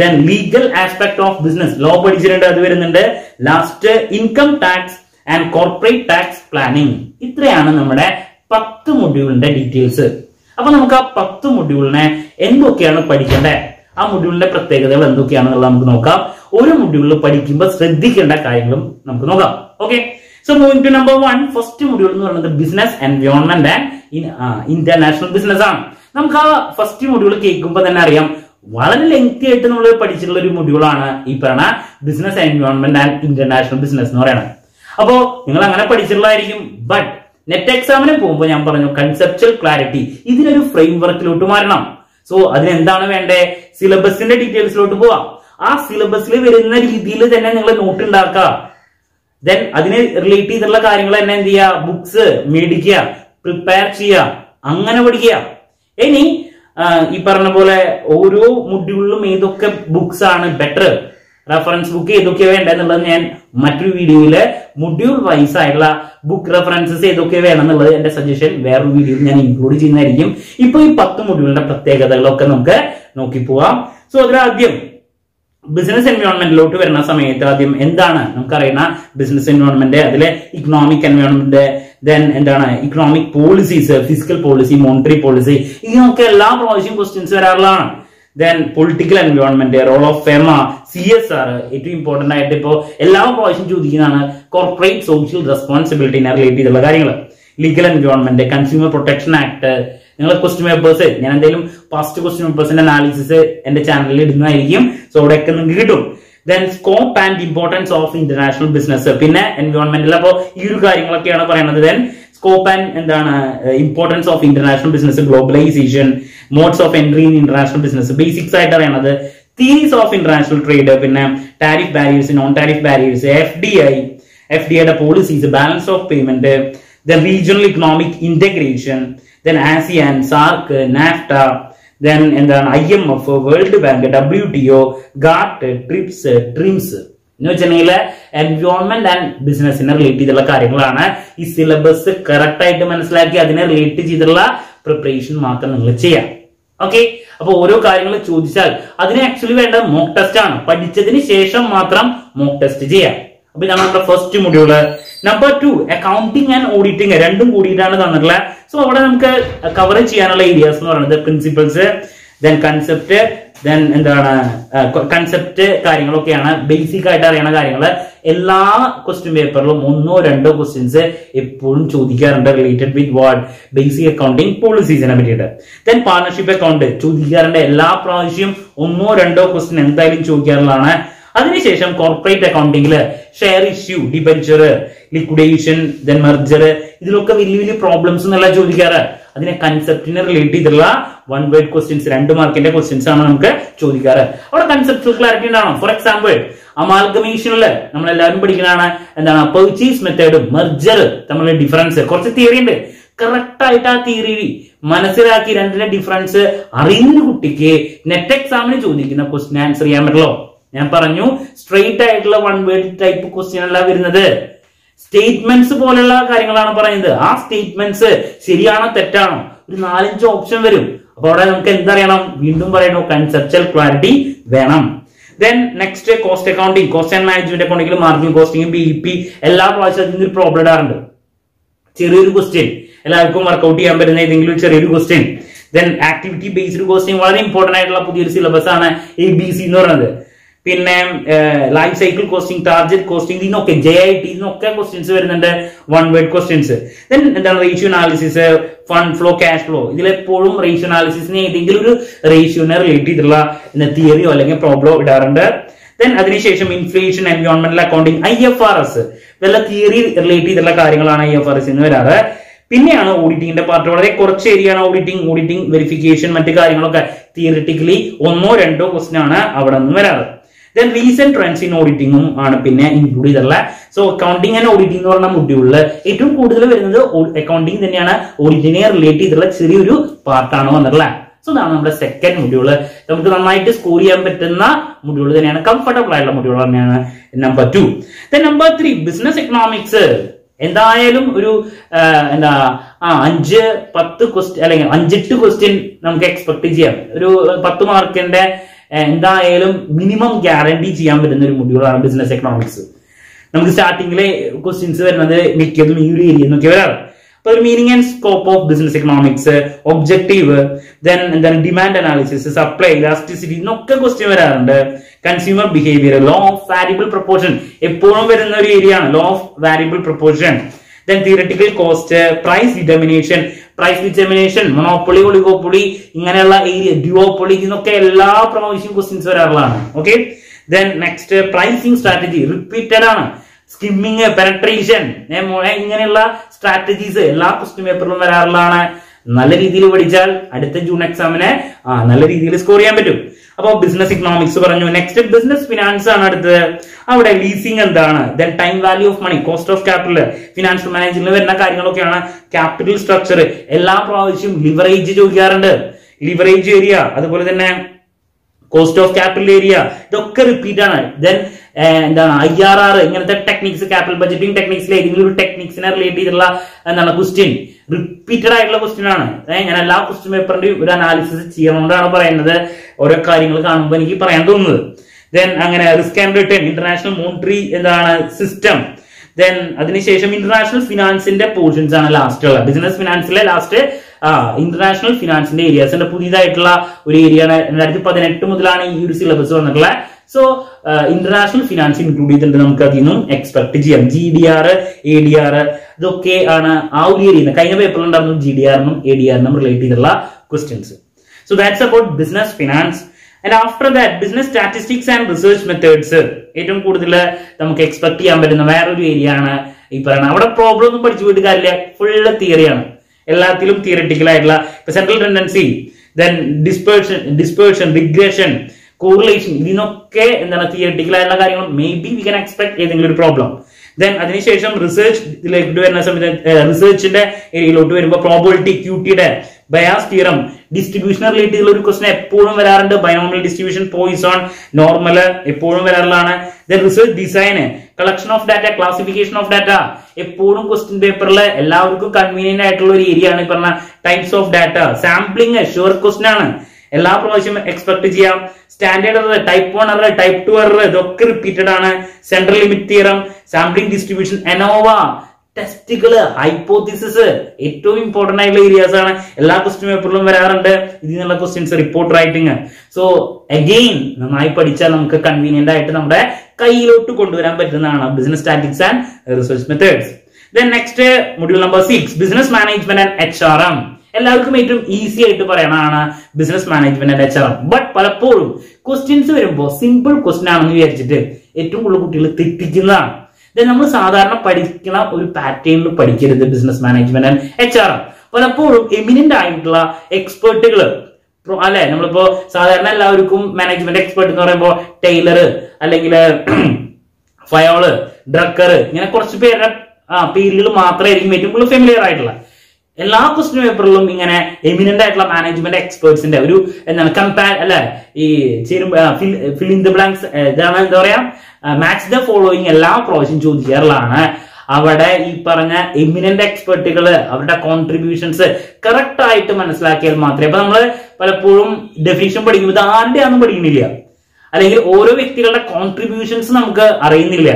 Then legal aspect of business law പഠിച്ചിട്ടുണ്ട് അത് വരുന്നുണ്ട്. Last income tax and corporate tax planning ഇത്രയാണ് നമ്മുടെ പത്ത് മൊഡ്യൂളിന്റെ ഡീറ്റെയിൽസ് അപ്പൊ നമുക്ക് ആ പത്ത് മൊഡ്യൂളിനെ എന്തൊക്കെയാണ് പഠിക്കേണ്ടത്? ആ മൊഡ്യൂളിന്റെ പ്രത്യേകതകൾ എന്തൊക്കെയാണെന്നുള്ളത് നമുക്ക് നോക്കാം. ഒരു മൊഡ്യൂളിൽ പഠിക്കുമ്പോൾ ശ്രദ്ധിക്കേണ്ട കാര്യങ്ങളും നമുക്ക് നോക്കാം. Okay so moving to number one first module എന്ന് പറയുന്നത് business environment and international business ആണ്. നമുക്ക് ആ ഫസ്റ്റ് മൊഡ്യൂൾ കേൾക്കുമ്പോൾ തന്നെ അറിയാം. വളരെ ലെങ്തി ആയിട്ട് നമ്മൾ പഠിച്ചിട്ടുള്ള ഒരു മൊഡ്യൂളാണ് ഈ പറയുന്ന business environment and international business എന്ന് പറയുന്നത്. അപ്പോ നിങ്ങൾ അങ്ങനെ പഠിച്ചിട്ടുള്ളതായിരിക്കും ബട്ട് നെറ്റ് എക്സാമിന് പോകുമ്പോൾ ഞാൻ പറഞ്ഞു കൺസെപ്റ്റൽ ക്ലാരിറ്റി ഇതിനൊരു ഫ്രെയിം വർക്കിലോട്ട് മാറണം. സോ അതിനെന്താണ് വേണ്ടേ? സിലബസിന്റെ ഡീറ്റെയിൽസിലോട്ട് പോവാം. ആ സിലബസിൽ വരുന്ന രീതിയിൽ തന്നെ നിങ്ങൾ നോട്ട് ഉണ്ടാക്കുക ദെൻ അതിന് റിലേറ്റ് ചെയ്തിട്ടുള്ള കാര്യങ്ങൾ തന്നെ എന്ത് ചെയ്യുക? ബുക്സ് മേടിക്കുക പ്രിപ്പയർ ചെയ്യുക അങ്ങനെ പഠിക്കുക. ഇനി ഈ പറഞ്ഞ പോലെ ഓരോ മൊഡ്യൂളിലും ഏതൊക്കെ ബുക്സ് ആണ് ബെറ്റർ റെഫറൻസ് ബുക്ക് ഏതൊക്കെ വേണ്ടെന്നുള്ളത് ഞാൻ മറ്റൊരു വീഡിയോയിൽ മൊഡ്യൂൾ വൈസ് ആയിട്ടുള്ള ബുക്ക് റെഫറൻസസ് ഏതൊക്കെ വേണം എന്നുള്ളത് എന്റെ സജഷൻ വേറൊരു വീഡിയോയിൽ ഞാൻ ഇൻക്ലൂഡ് ചെയ്യുന്നതായിരിക്കും. ഇപ്പൊ ഈ പത്ത് മൊഡ്യൂളിന്റെ പ്രത്യേകതകളൊക്കെ നമുക്ക് നോക്കി പോവാം. സോ അതിലാദ്യം ബിസിനസ് എൻവയോൺമെന്റിലോട്ട് വരുന്ന സമയത്ത് ആദ്യം എന്താണ് നമുക്കറിയുന്ന ബിസിനസ് എൻവയോൺമെന്റ് അതിലെ ഇക്കണോമിക് എൻവയോൺമെന്റ് ദെൻ എന്താണ് economic policies fiscal policy monetary policy ഇതിനൊക്കെ എല്ലാ പ്രാവശ്യം questions വരാറുള്ളതാണ്. Then political environment role of FEMA C S R ഏറ്റവും ഇമ്പോർട്ടന്റ് ആയിട്ട് ഇപ്പോൾ എല്ലാ പ്രാവശ്യം ചോദിക്കുന്നതാണ് കോർപ്പറേറ്റ് സോഷ്യൽ റെസ്പോൺസിബിലിറ്റിനെ റിലേറ്റ് ചെയ്തുള്ള കാര്യങ്ങൾ. Legal environment consumer protection act നിങ്ങൾ ക്വസ്റ്റ്യൻ പേപ്പേഴ്സ് ഞാൻ എന്തെങ്കിലും പാസ്റ്റ് ക്വസ്റ്റ്യൻ പേപ്പേഴ്സിന്റെ അനാലിസിസ് എന്റെ ചാനലിൽ ഇടുന്നതായിരിക്കും. സോ അവിടെയൊക്കെ നിങ്ങൾക്ക് കിട്ടും. Then scope and importance of international business പിന്നെ എൻവയോൺമെന്റിൽ അപ്പോൾ ഈ ഒരു കാര്യങ്ങളൊക്കെയാണ് പറയുന്നത് ദെൻ സ്കോപ്പ് ആൻഡ് എന്താണ് importance of international business globalisation modes of entry in international business basics ആയിട്ട് അറിയണത് തീരീസ് ഓഫ് ഇന്റർനാഷണൽ ട്രേഡ് പിന്നെ tariff barriers non tariff barriers F D I F D ഐയുടെ policies balance of payment the regional economic integration then ASEAN SAARC NAFTA then എന്താണ് I M F world bank W T O GATT TRIPS TRIMS എന്ന് വെച്ചിട്ടുണ്ടെങ്കിൽ environment and ബിസിനസിനെ relate ചെയ്തുള്ള കാര്യങ്ങളാണ്. ഈ syllabus correct ആയിട്ട് മനസ്സിലാക്കി അതിനെ റിലേറ്റ് ചെയ്തിട്ടുള്ള പ്രിപ്പറേഷൻ മാത്രം നിങ്ങൾ ചെയ്യാം. ഓക്കെ അപ്പൊ ഓരോ കാര്യങ്ങൾ ചോദിച്ചാൽ അതിന് ആക്ച്വലി വേണ്ട മോക്ക് ടെസ്റ്റ് ആണ്. പഠിച്ചതിന് ശേഷം മാത്രം മോക്ക് ടെസ്റ്റ് ചെയ്യാം. അപ്പൊ ഇതാണ് നമ്മുടെ first module number two accounting and auditing രണ്ടും കൂടിയിട്ടാണ് തന്നിട്ടുള്ളത്. സോ അവിടെ നമുക്ക് കവർ ചെയ്യാനുള്ള ഏരിയാസ് എന്ന് പറയുന്നത് പ്രിൻസിപ്പിൾസ് ദെൻ കൺസെപ്റ്റ് ദെൻ എന്താണ് കൺസെപ്റ്റ് കാര്യങ്ങളൊക്കെയാണ്. ബേസിക് ആയിട്ട് അറിയണ കാര്യങ്ങൾ എല്ലാ ക്വസ്റ്റ്യൻ പേപ്പറിലും ഒന്നോ രണ്ടോ ക്വസ്റ്റ്യൻസ് എപ്പോഴും ചോദിക്കാറുണ്ട് related with ward basic accounting പോളിസീസിനെ പറ്റിയിട്ട്. ദെൻ പാർട്ണർഷിപ്പ് അക്കൗണ്ട് ചോദിക്കാറുണ്ട്. എല്ലാ പ്രാവശ്യം ഒന്നോ രണ്ടോ ക്വസ്റ്റ്യൻ എന്തായാലും ചോദിക്കാറുള്ളതാണ്. അതിനുശേഷം corporate അക്കൗണ്ടിങ്ങിൽ share issue debenture liquidation then merger ഇതിലൊക്കെ വലിയ വലിയ പ്രോബ്ലംസ് എന്നല്ല ചോദിക്കാറ്. അതിനെ കൺസെപ്റ്റിനെ റിലേറ്റ് ചെയ്തിട്ടുള്ള വൺ വേർഡ് ക്വസ്റ്റ്യൻസ് രണ്ട് മാർക്കിന്റെ ക്വസ്റ്റ്യൻസ് ആണ് നമുക്ക് ചോദിക്കാറ്. അവിടെ കൺസെപ്റ്റ് ക്ലാരിറ്റി ഉണ്ടാവണം. ഫോർ എക്സാമ്പിൾ അമാൽഗമേഷനിൽ നമ്മൾ എല്ലാവരും പഠിക്കുന്നതാണ് എന്താണ്? പെർച്ചേസ് മെത്തേഡ് മെർജർ തമ്മിലുള്ള ഡിഫറൻസ് കുറച്ച് തിയറി ഉണ്ട്. കറക്റ്റ് ആയിട്ട് ആ തിയറി മനസ്സിലാക്കി രണ്ടിന്റെ ഡിഫറൻസ് അറിയുന്ന കുട്ടിക്ക് നെറ്റ് എക്സാമിന് ചോദിക്കുന്ന ക്വസ്റ്റ്യൻ ആൻസർ ചെയ്യാൻ പറ്റുള്ളൂ ഞാൻ പറഞ്ഞു സ്ട്രെയിറ്റ് ആയിട്ടുള്ള വൺ വേർഡ് ടൈപ്പ് ക്വസ്റ്റ്യൻ അല്ല വരുന്നത്. സ്റ്റേറ്റ്മെന്റ്സ് പോലെയുള്ള കാര്യങ്ങളാണ് പറയുന്നത്. ആ സ്റ്റേറ്റ്മെന്റ്സ് ശരിയാണോ തെറ്റാണോ? ഒരു നാലഞ്ച് ഓപ്ഷൻ വരും. അപ്പൊ അവിടെ നമുക്ക് എന്തറിയണം വീണ്ടും പറയണോ കൺസെപ്റ്റൽ ക്ലാരിറ്റി വേണം. Then next cost accounting cost and management അക്കൗണ്ടിങ്ങിൽ margin costing B P എല്ലാ പ്രാവശ്യം അതിന് ഒരു പ്രോബ്ലം ഇടാറുണ്ട്. ചെറിയൊരു ക്വസ്റ്റ്യൻ എല്ലാവർക്കും വർക്ക്ഔട്ട് ചെയ്യാൻ പറ്റുന്ന ഏതെങ്കിലും ചെറിയൊരു question then activity based costing വളരെ ഇമ്പോർട്ടന്റ് ആയിട്ടുള്ള പുതിയൊരു സിലബസ് ആണ് എ ബി സി എന്ന് പറയുന്നത്. പിന്നെ life cycle costing target costing ഇതിനൊക്കെ ജെ ഐ ടി ഇതിനൊക്കെ ക്വസ്റ്റ്യൻസ് വരുന്നുണ്ട്. വൺ വേർഡ് ക്വസ്റ്റ്യൻസ് ദെൻ എന്താണ് ratio analysis fund flow cash flow ഇതിലെപ്പോഴും ratio അനാലിസിസിന് ഏതെങ്കിലും ഒരു റേഷ്യോനെ റിലേറ്റ് ചെയ്തിട്ടുള്ള തിയറിയോ അല്ലെങ്കിൽ പ്രോബ്ലോ ഇടാറുണ്ട്. ദെൻ അതിനുശേഷം inflation എൻവയോൺമെന്റൽ accounting I F R S വല്ല തിയറി റിലേറ്റ് ചെയ്തിട്ടുള്ള കാര്യങ്ങളാണ് ഐ എഫ് ആർ എസ് എന്ന് വരാറ്. പിന്നെയാണ് ഓഡിറ്റിംഗിന്റെ പാർട്ട് വളരെ കുറച്ച് ഏരിയയാണ് ഓഡിറ്റിംഗ് ഓഡിറ്റിംഗ് വെരിഫിക്കേഷൻ മറ്റു കാര്യങ്ങളൊക്കെ തിയറിറ്റിക്കലി ഒന്നോ രണ്ടോ ക്വസ്റ്റിനാണ് ആണ് അവിടെ നിന്ന് വരാറ്. ദെൻ റീസെന്റ് ട്രെൻഡ്സ് ഇൻ ഓഡിറ്റിംഗും ആണ് പിന്നെ ഇൻക്ലൂഡ് ചെയ്തിട്ടുള്ള. സോ അക്കൗണ്ടിങ് ആൻഡ് ഓഡിറ്റിംഗ് എന്ന് പറഞ്ഞ മൊഡ്യൂളിൽ ഏറ്റവും കൂടുതൽ വരുന്നത് അക്കൗണ്ടിങ് തന്നെയാണ്. ഓഡിറ്റിനെ റിലേറ്റ് ചെയ്തിട്ടുള്ള ചെറിയൊരു പാർട്ടാണ് വന്നിട്ടുള്ളത് സോ ഇതാണ് നമ്മുടെ സെക്കൻഡ് മൊഡ്യൂൾ നമുക്ക് നന്നായിട്ട് സ്കോർ ചെയ്യാൻ പറ്റുന്ന മൊഡ്യൂൾ തന്നെയാണ്. കംഫർട്ടബിൾ ആയിട്ടുള്ള മൊഡ്യൂൾ തന്നെയാണ് number two number three business economics എന്തായാലും ഒരു എന്താ ആ അഞ്ച് പത്ത് ക്വസ്റ്റ്യൻ അല്ലെങ്കിൽ അഞ്ചെട്ട് ക്വസ്റ്റ്യൻ നമുക്ക് എക്സ്പെക്ട് ചെയ്യാം. ഒരു പത്ത് മാർക്കിന്റെ എന്തായാലും മിനിമം ഗ്യാരണ്ടി ചെയ്യാൻ പറ്റുന്ന ഒരു മൊഡ്യൂളാണ് ബിസിനസ് എക്കണോമിക്സ് നമുക്ക് സ്റ്റാർട്ടിങ്ങിലെ ക്വസ്റ്റ്യൻസ് വരുന്നത് മിക്കതും ഈ ഒരു ഏരിയ എന്നൊക്കെ വരാറ്. അപ്പൊ ഒരു meaning and scope of business economics objective then എന്താണ് ഡിമാൻഡ് അനാലിസിസ് സപ്ലൈ ഇലാസ്റ്റിസിറ്റി എന്നൊക്കെ ക്വസ്റ്റ്യൻ വരാറുണ്ട്. Consumer behaviour law of variable proportion എപ്പോഴും വരുന്ന ഒരു ഏരിയ ആണ് law of variable proportion then theoretical cost price determination price determination monopoly oligopoly ഇങ്ങനെയുള്ള area duopoly ഇതിനൊക്കെ എല്ലാ പ്രാവശ്യം questions വരാറുള്ളതാണ്. Okay then next pricing strategy repeated ആണ്. സ്കിമ്മിങ് പെനട്രേഷൻ ഇങ്ങനെയുള്ള സ്ട്രാറ്റജീസ് എല്ലാ ക്വസ്റ്റ്യൻ പേപ്പറിലും വരാറുള്ളതാണ്. നല്ല രീതിയിൽ പഠിച്ചാൽ അടുത്ത ജൂൺ എക്സാമിന് നല്ല രീതിയിൽ സ്കോർ ചെയ്യാൻ പറ്റും. അപ്പോൾ ബിസിനസ് ഇക്കണോമിക്സ് പറഞ്ഞു. നെക്സ്റ്റ് ബിസിനസ് ഫിനാൻസ് ആണ് അടുത്തത്. അവിടെ ലീസിംഗ് എന്താണ്? Then time value of money cost of capital financial മാനേജ്മെന്റിൽ വരുന്ന കാര്യങ്ങളൊക്കെയാണ് ക്യാപിറ്റൽ സ്ട്രക്ചർ എല്ലാ പ്രാവശ്യം ലിവറേജ് ചോദിക്കാറുണ്ട്. ലിവറേജ് ഏരിയ അതുപോലെ തന്നെ കോസ്റ്റ് ഓഫ് ക്യാപിറ്റൽ ഏരിയ ഇതൊക്കെ റിപ്പീറ്റ് ആണ്. ദെൻ എന്താണ് ഐ ആർ ആർ ഇങ്ങനത്തെ ടെക്നിക്സ് ക്യാപിറ്റൽ ബജറ്റിംഗ് ടെക്നിക്സിലെ ഏതെങ്കിലും ഒരു ടെക്നിക്സിനെ റിലേറ്റ് ചെയ്തിട്ടുള്ള എന്താണ് ക്വസ്റ്റ്യൻ റിപ്പീറ്റഡ് ആയിട്ടുള്ള ക്വസ്റ്റ്യൻ ആണ്. ഞാൻ എല്ലാ ക്വസ്റ്റ്യൻ പേപ്പറിന്റെയും ഒരു അനാലിസിസ് ചെയ്യണമെന്നാണ് പറയുന്നത്. ഓരോ കാര്യങ്ങൾ കാണുമ്പോൾ എനിക്ക് പറയാൻ തോന്നുന്നത്. ദെൻ അങ്ങനെ risk and return international monetary എന്താണ് സിസ്റ്റം ദെൻ അതിനുശേഷം ഇന്റർനാഷണൽ ഫിനാൻസിന്റെ പോർഷൻസ് ആണ് ലാസ്റ്റ് ഉള്ളത്. ബിസിനസ് ഫിനാൻസിലെ ലാസ്റ്റ് ഇന്റർനാഷണൽ ഫിനാൻസിന്റെ ഏരിയാസിന്റെ പുതിയതായിട്ടുള്ള ഒരു ഏരിയ ആണ്. രണ്ടായിരത്തി പതിനെട്ട് മുതലാണ് ഈ ഒരു സിലബസ് വന്നിട്ടുള്ളത് സോ ഇന്റർനാഷണൽ ഫിനാൻസ് ഇൻക്ലൂഡ് ചെയ്തിട്ടുണ്ട് നമുക്ക് അതിൽ നിന്നും എക്സ്പെക്ട് ചെയ്യാം. G D R A D R ഇതൊക്കെ ആണ് ആ ഒരു ഏരിയ കഴിഞ്ഞ പേപ്പറിൽ ഉണ്ടായിരുന്നു ജി ഡി ആറിനും എ ഡി ആറിനും റിലേറ്റ് ചെയ്തിട്ടുള്ള questions so that's about business finance and after that business statistics and research methods ഏറ്റവും കൂടുതൽ നമുക്ക് എക്സ്പെക്ട് ചെയ്യാൻ പറ്റുന്ന വേറൊരു ഏരിയ ആണ് ഈ പറയുന്നത്. അവിടെ പ്രോബ്ലം ഒന്നും പഠിച്ചു പോയിട്ട് കാര്യമില്ല. ഫുള്ള് തിയറിയാണ് എല്ലാത്തിലും തിയറിറ്റിക്കൽ ആയിട്ടുള്ള central tendency then dispersion dispersion regression correlation ഇതിനൊക്കെ എന്താണ് തിയറിറ്റിക്കൽ ആയിട്ടുള്ള കാര്യങ്ങൾ maybe we can expect ഏതെങ്കിലും ഒരു പ്രോബ്ലം ദെൻ അതിനുശേഷം റിസർച്ച് ഇതിലേക്ക് വരുന്ന സമയത്ത് റിസർച്ചിന്റെ ഏരിയയിലോട്ട് വരുമ്പോൾ പ്രോബിലിറ്റി ക്യൂട്ടിയുടെ ബയാസ് തിയറം ഡിസ്ട്രിബ്യൂഷൻ റിലേറ്റഡ് ഒരു ക്വസ്റ്റൻ എപ്പോഴും വരാറുണ്ട്. ബൈനോമിയൽ ഡിസ്ട്രിബ്യൂഷൻ പോയിസോൺ നോർമൽ എപ്പോഴും വരാറുള്ളതാണ്. Then research design collection of data classification of data എപ്പോഴും ക്വസ്റ്റ്യൻ പേപ്പറിൽ എല്ലാവർക്കും കൺവീനിയന്റ് ആയിട്ടുള്ള ഒരു ഏരിയ ആണ്. ഈ പറഞ്ഞ types of data sampling sure question ആണ്. എല്ലാ പ്രാവശ്യം എക്സ്പെക്ട് ചെയ്യാം. Standard error type one error type two error ഇതൊക്കെ റിപ്പീറ്റഡ് ആണ്. Central limit theorem sampling distribution ANOVA ടെസ്റ്റുകൾ ഹൈപ്പോത്തിസിസ് ഏറ്റവും ഇമ്പോർട്ടന്റ് ആയിട്ടുള്ള ഏരിയാസ് ആണ്. എല്ലാ ക്വസ്റ്റ്യൻ പേപ്പറിലും വരാറുണ്ട്. ഇതിൽ നിന്നുള്ള questions report writing so again നന്നായി പഠിച്ചാൽ നമുക്ക് കൺവീനിയന്റ് ആയിട്ട് നമ്മുടെ കയ്യിലോട്ട് കൊണ്ടുവരാൻ പറ്റുന്നതാണ് business statics and research methods then next module number six business management and H R M എല്ലാവർക്കും ഏറ്റവും ഈസി ആയിട്ട് പറയണതാണ് business management and H R but പലപ്പോഴും ക്വസ്റ്റ്യൻസ് വരുമ്പോൾ സിമ്പിൾ ക്വസ്റ്റ്യൻ ആണെന്ന് വിചാരിച്ചിട്ട് ഏറ്റവും കൂടുതൽ കുട്ടികൾ തെറ്റിക്കുന്നതാണ്. നമ്മൾ സാധാരണ പഠിക്കുന്ന ഒരു പാറ്റേണിൽ പഠിക്കരുത് business management and H R പലപ്പോഴും എമിനന്റ് ആയിട്ടുള്ള എക്സ്പേർട്ടുകൾ അല്ലെ നമ്മളിപ്പോ സാധാരണ എല്ലാവർക്കും മാനേജ്മെന്റ് എക്സ്പേർട്ട് എന്ന് പറയുമ്പോൾ ടൈലർ അല്ലെങ്കിൽ ഫയോൾ ഡ്രക്കർ ഇങ്ങനെ കുറച്ച് പേരുടെ പേരുകൾ മാത്രമായിരിക്കും ഏറ്റവും കൂടുതൽ ഫെമിലിയർ ആയിട്ടുള്ള. എല്ലാ ക്വസ്റ്റ്യൻ പേപ്പറിലും ഇങ്ങനെ എമിനന്റ് ആയിട്ടുള്ള മാനേജ്മെന്റ് എക്സ്പേർട്സിന്റെ ഒരു എന്താണ് കമ്പാർ അല്ലെ ഈ ഫിൽ ഇൻ ദ ബ്ലാങ്ക്സ് ഇതാണ് എന്താ പറയാ? മാച്ച് ദ ഫോളോയിങ് എല്ലാ പ്രാവശ്യം ചോദിക്കാറുള്ളതാണ്. അവിടെ ഈ പറഞ്ഞ എമിനന്റ് എക്സ്പെർട്ടുകൾ അവരുടെ കോൺട്രിബ്യൂഷൻസ് കറക്റ്റ് ആയിട്ട് മനസ്സിലാക്കിയാൽ മാത്രമേ അപ്പൊ നമ്മൾ പലപ്പോഴും ഡെഫിനിഷൻ പഠിക്കുമ്പോൾ ഇത് ആരുടെയാണെന്ന് പഠിക്കുന്നില്ല. അല്ലെങ്കിൽ ഓരോ വ്യക്തികളുടെ കോൺട്രിബ്യൂഷൻസ് നമുക്ക് അറിയുന്നില്ല.